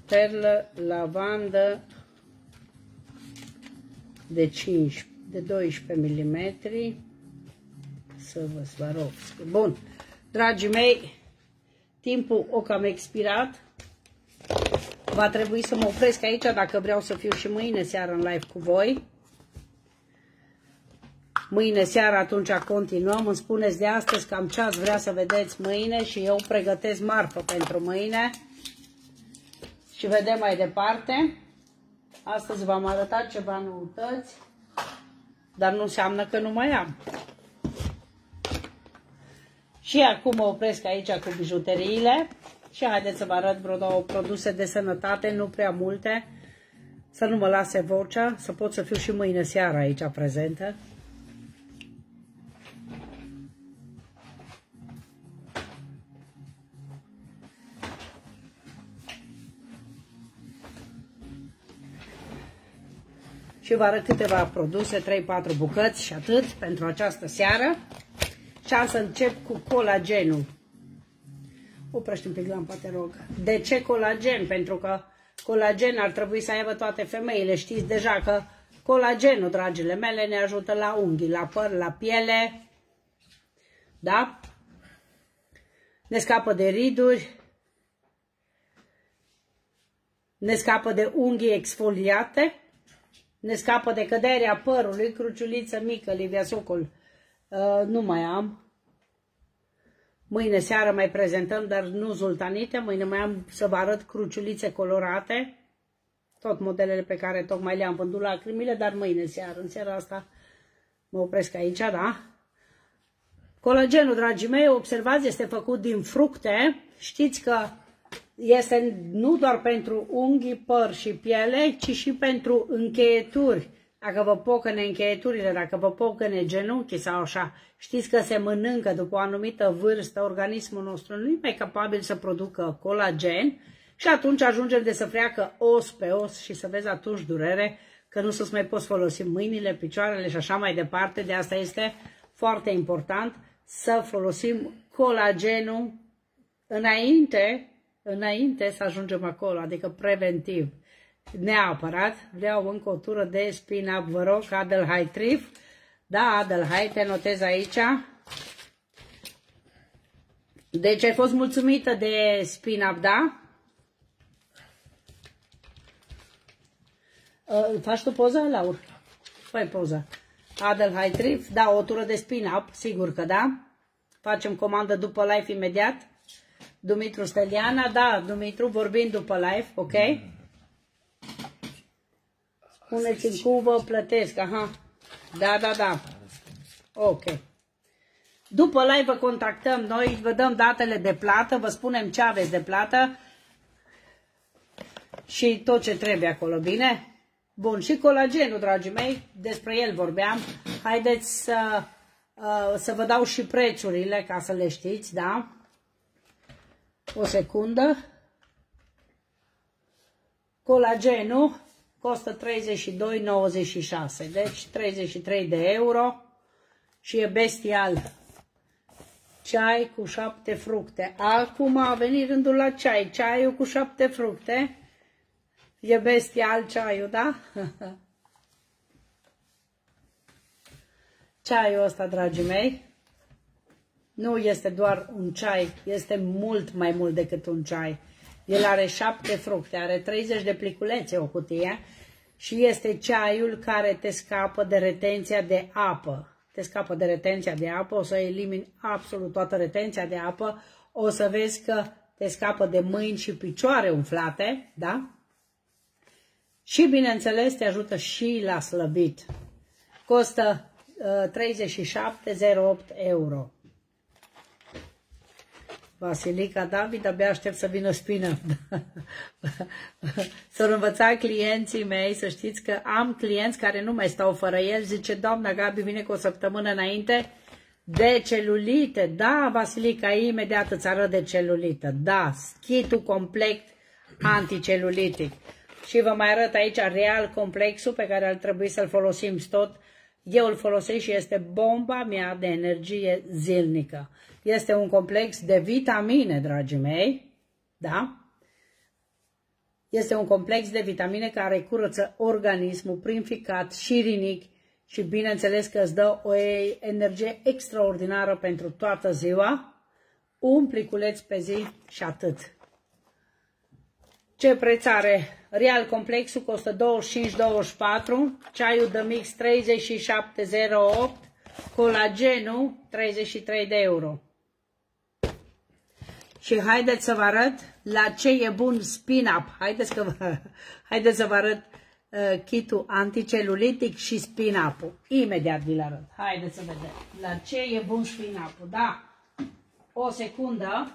A: Perlă, lavandă de 5, de 12 mm. Să vă svarovesc. Bun, dragii mei, timpul o cam expirat. Va trebui să mă opresc aici dacă vreau să fiu și mâine seară în live cu voi. Mâine seara atunci continuăm. Îmi spuneți de astăzi cam ce ați vrea să vedeți mâine și eu pregătesc marfă pentru mâine. Și vedem mai departe. Astăzi v-am arătat ceva noutăți, dar nu înseamnă că nu mai am. Și acum mă opresc aici cu bijuteriile și haideți să vă arăt vreo două produse de sănătate, nu prea multe, să nu mă lase vocea, să pot să fiu și mâine seara aici prezentă. Și vă arăt câteva produse, 3-4 bucăți și atât pentru această seară. Și am să încep cu colagenul. Oprește un pic lampa, te rog. De ce colagen? Pentru că colagen ar trebui să aibă toate femeile. Știți deja că colagenul, dragile mele, ne ajută la unghii, la păr, la piele. Da? Ne scapă de riduri. Ne scapă de unghii exfoliate ne scapă de căderea părului, cruciuliță mică, Livia Socol. Uh, nu mai am. Mâine seară mai prezentăm, dar nu zultanite. Mâine mai am să vă arăt cruciulițe colorate. Tot modelele pe care tocmai le-am vândut la crimile, dar mâine seară. În seara asta mă opresc aici, da? Colagenul, dragii mei, observați, este făcut din fructe. Știți că este nu doar pentru unghii, păr și piele, ci și pentru încheieturi. Dacă vă pocăne încheieturile, dacă vă pocăne genunchii sau așa, știți că se mănâncă după o anumită vârstă, organismul nostru nu e mai capabil să producă colagen și atunci ajungem de să freacă os pe os și să vezi atunci durere, că nu să-ți mai poți folosi mâinile, picioarele și așa mai departe. De asta este foarte important să folosim colagenul înainte înainte să ajungem acolo, adică preventiv. Neapărat, vreau încă o tură de spin vă rog, Adelheid Trif. Da, Adelheid, te notez aici. Deci ai fost mulțumită de spin da? Uh, faci tu poza, Laur? Fai poza. Adelheid Trif, da, o tură de spin-up, sigur că da. Facem comandă după live imediat. Dumitru Steliana, da, Dumitru, vorbim după live, ok? Spuneți-mi cum vă plătesc, aha. Da, da, da. Ok. După live vă contactăm noi, vă dăm datele de plată, vă spunem ce aveți de plată și tot ce trebuie acolo, bine? Bun, și colagenul, dragii mei, despre el vorbeam. Haideți să, uh, să vă dau și prețurile ca să le știți, da? O secundă. Colagenul costă 32,96, deci 33 de euro și e bestial. Ceai cu șapte fructe. Acum a venit rândul la ceai. Ceaiul cu șapte fructe. E bestial ceaiul, da? [LAUGHS] ceaiul ăsta, dragii mei, nu este doar un ceai, este mult mai mult decât un ceai. El are șapte fructe, are 30 de pliculețe o cutie și este ceaiul care te scapă de retenția de apă. Te scapă de retenția de apă, o să elimini absolut toată retenția de apă, o să vezi că te scapă de mâini și picioare umflate, da? Și, bineînțeles, te ajută și la slăbit. Costă uh, 37,08 euro. Vasilica David, abia aștept să vină spină. [LAUGHS] să învăța clienții mei, să știți că am clienți care nu mai stau fără el. Zice, doamna Gabi vine cu o săptămână înainte de celulite. Da, Vasilica, imediat îți arăt de celulită. Da, schitul complet anticelulitic. Și vă mai arăt aici real complexul pe care ar trebui să-l folosim tot. Eu îl folosesc și este bomba mea de energie zilnică. Este un complex de vitamine, dragii mei, da? Este un complex de vitamine care curăță organismul prin ficat șirinic și bineînțeles că îți dă o energie extraordinară pentru toată ziua, un pliculeț pe zi și atât. Ce preț are? Real complexul costă 25,24, ceaiul de mix 37,08, colagenul 33 de euro. Și haideți să vă arăt la ce e bun spin-up. Haideți, că vă, [LAUGHS] haideți să vă arăt uh, kitul anticelulitic și spin-up-ul. Imediat vi-l arăt. Haideți să vedem la ce e bun spin-up-ul. Da, o secundă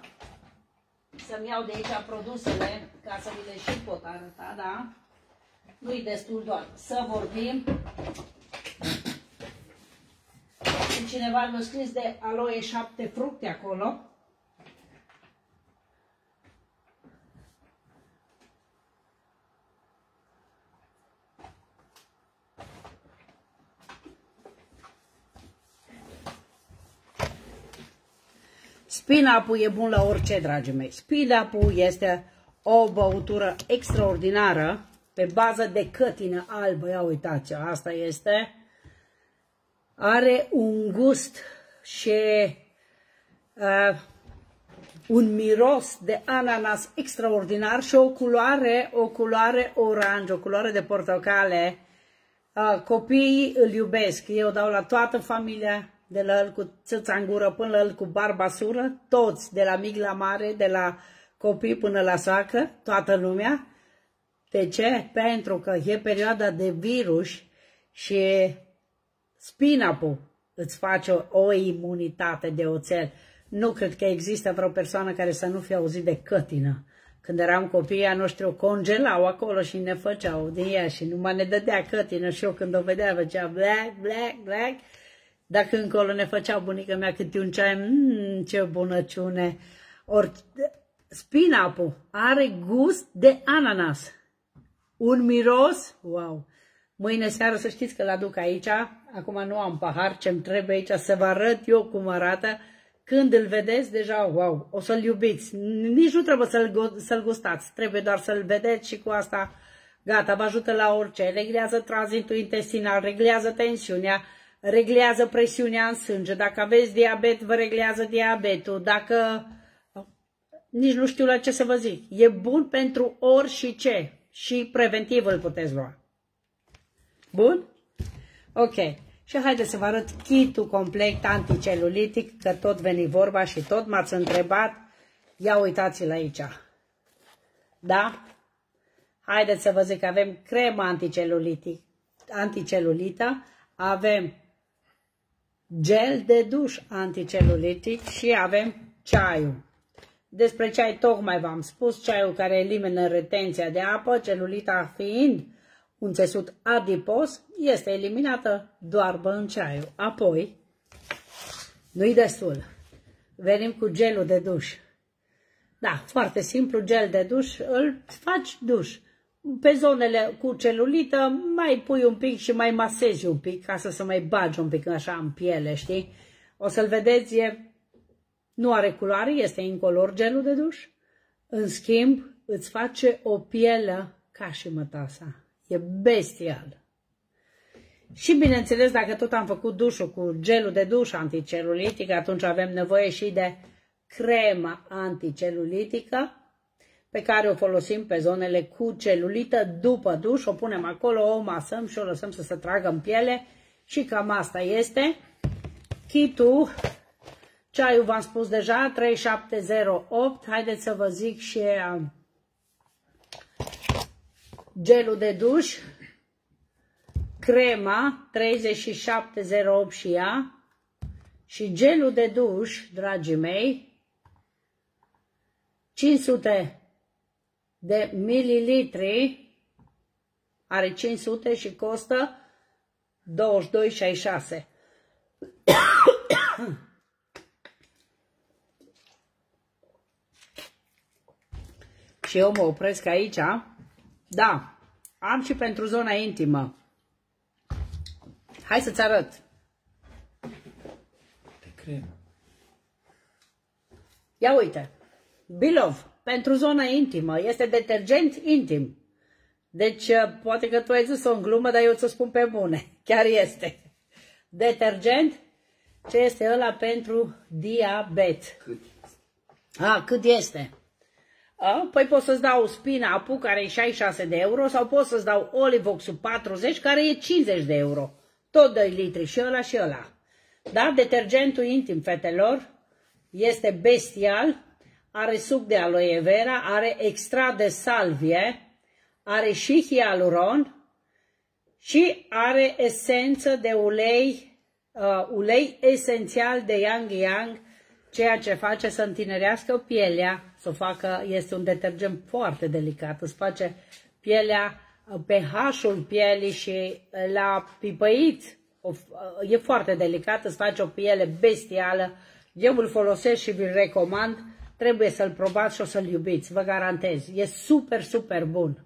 A: să-mi iau de aici produsele ca să vi le și pot arăta, da? Nu-i destul doar să vorbim. Și cineva mi-a scris de aloe 7 fructe acolo. Spinapul e bun la orice, dragii mei. Spinapul este o băutură extraordinară pe bază de cătină albă. Ia uitați, asta este. Are un gust și uh, un miros de ananas extraordinar și o culoare, o culoare orange, o culoare de portocale. Uh, copiii îl iubesc. Eu dau la toată familia de la el cu țâța în gură până la el cu barba sură, toți, de la mic la mare, de la copii până la soacă, toată lumea. De ce? Pentru că e perioada de virus și spinapul îți face o, o imunitate de oțel. Nu cred că există vreo persoană care să nu fie auzit de cătină. Când eram copii, a noștri o congelau acolo și ne făceau din ea și numai ne dădea cătină și eu când o vedea făcea black, black, black dacă încolo ne făcea bunica mea câte un ceai, mmm, ce bunăciune. Ori spinapul are gust de ananas. Un miros, wow. Mâine seară să știți că-l aduc aici. Acum nu am pahar, ce-mi trebuie aici să vă arăt eu cum arată. Când îl vedeți, deja, wow, o să-l iubiți. Nici nu trebuie să-l să gustați, trebuie doar să-l vedeți și cu asta, gata, vă ajută la orice. Reglează tranzitul intestinal, reglează tensiunea, reglează presiunea în sânge. Dacă aveți diabet, vă reglează diabetul. Dacă... Nici nu știu la ce să vă zic. E bun pentru ori și ce. Și preventiv îl puteți lua. Bun? Ok. Și haideți să vă arăt kitul complet anticelulitic, că tot veni vorba și tot m-ați întrebat. Ia uitați-l aici. Da? Haideți să vă zic că avem crema anticelulitic, anticelulită, avem gel de duș anticelulitic și avem ceaiul. Despre ceai tocmai v-am spus, ceaiul care elimină retenția de apă, celulita fiind un țesut adipos, este eliminată doar băând ceaiul. Apoi, nu-i destul. Venim cu gelul de duș. Da, foarte simplu, gel de duș, îl faci duș pe zonele cu celulită mai pui un pic și mai masezi un pic ca să se mai bagi un pic așa în piele, știi? O să-l vedeți, e, nu are culoare, este incolor gelul de duș. În schimb, îți face o piele ca și mătasa. E bestial. Și bineînțeles, dacă tot am făcut dușul cu gelul de duș anticelulitic, atunci avem nevoie și de crema anticelulitică pe care o folosim pe zonele cu celulită. După duș, o punem acolo, o masăm și o lăsăm să se tragă în piele. Și cam asta este. Kitul, ceaiul v-am spus deja, 3708, haideți să vă zic și uh, gelul de duș, crema 3708 și ea. Și gelul de duș, dragii mei, 500 de mililitri, are 500 și costă 22,66. [COUGHS] și eu mă opresc aici. Da, am și pentru zona intimă. Hai să-ți arăt.
B: De cremă.
A: Ia uite. Bilov pentru zona intimă. Este detergent intim. Deci, uh, poate că tu ai zis-o în glumă, dar eu ți-o spun pe bune. [LAUGHS] Chiar este. Detergent, ce este ăla pentru diabet.
B: Cât?
A: A, cât este? A, păi pot să-ți dau spina apu, care e 66 de euro, sau pot să-ți dau Olivoxul 40, care e 50 de euro. Tot 2 litri, și ăla și ăla. Da? Detergentul intim, fetelor, este bestial are suc de aloe vera, are extract de salvie, are și hialuron și are esență de ulei, uh, ulei esențial de yang yang, ceea ce face să întinerească pielea, să o facă, este un detergent foarte delicat, îți face pielea, uh, pH-ul pielii și uh, la pipăit, uh, e foarte delicat, îți face o piele bestială, eu îl folosesc și vi-l recomand, trebuie să-l probați și o să-l iubiți, vă garantez. E super, super bun.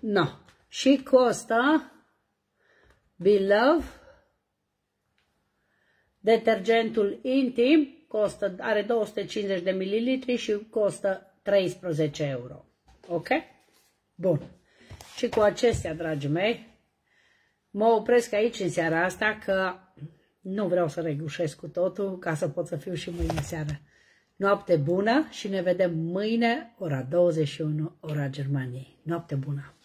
A: No. Și costă Beloved detergentul intim costă, are 250 de mililitri și costă 13 euro. Ok? Bun. Și cu acestea, dragii mei, mă opresc aici în seara asta că nu vreau să regușesc cu totul ca să pot să fiu și mâine seară. Noapte bună și ne vedem mâine, ora 21, ora Germaniei. Noapte bună!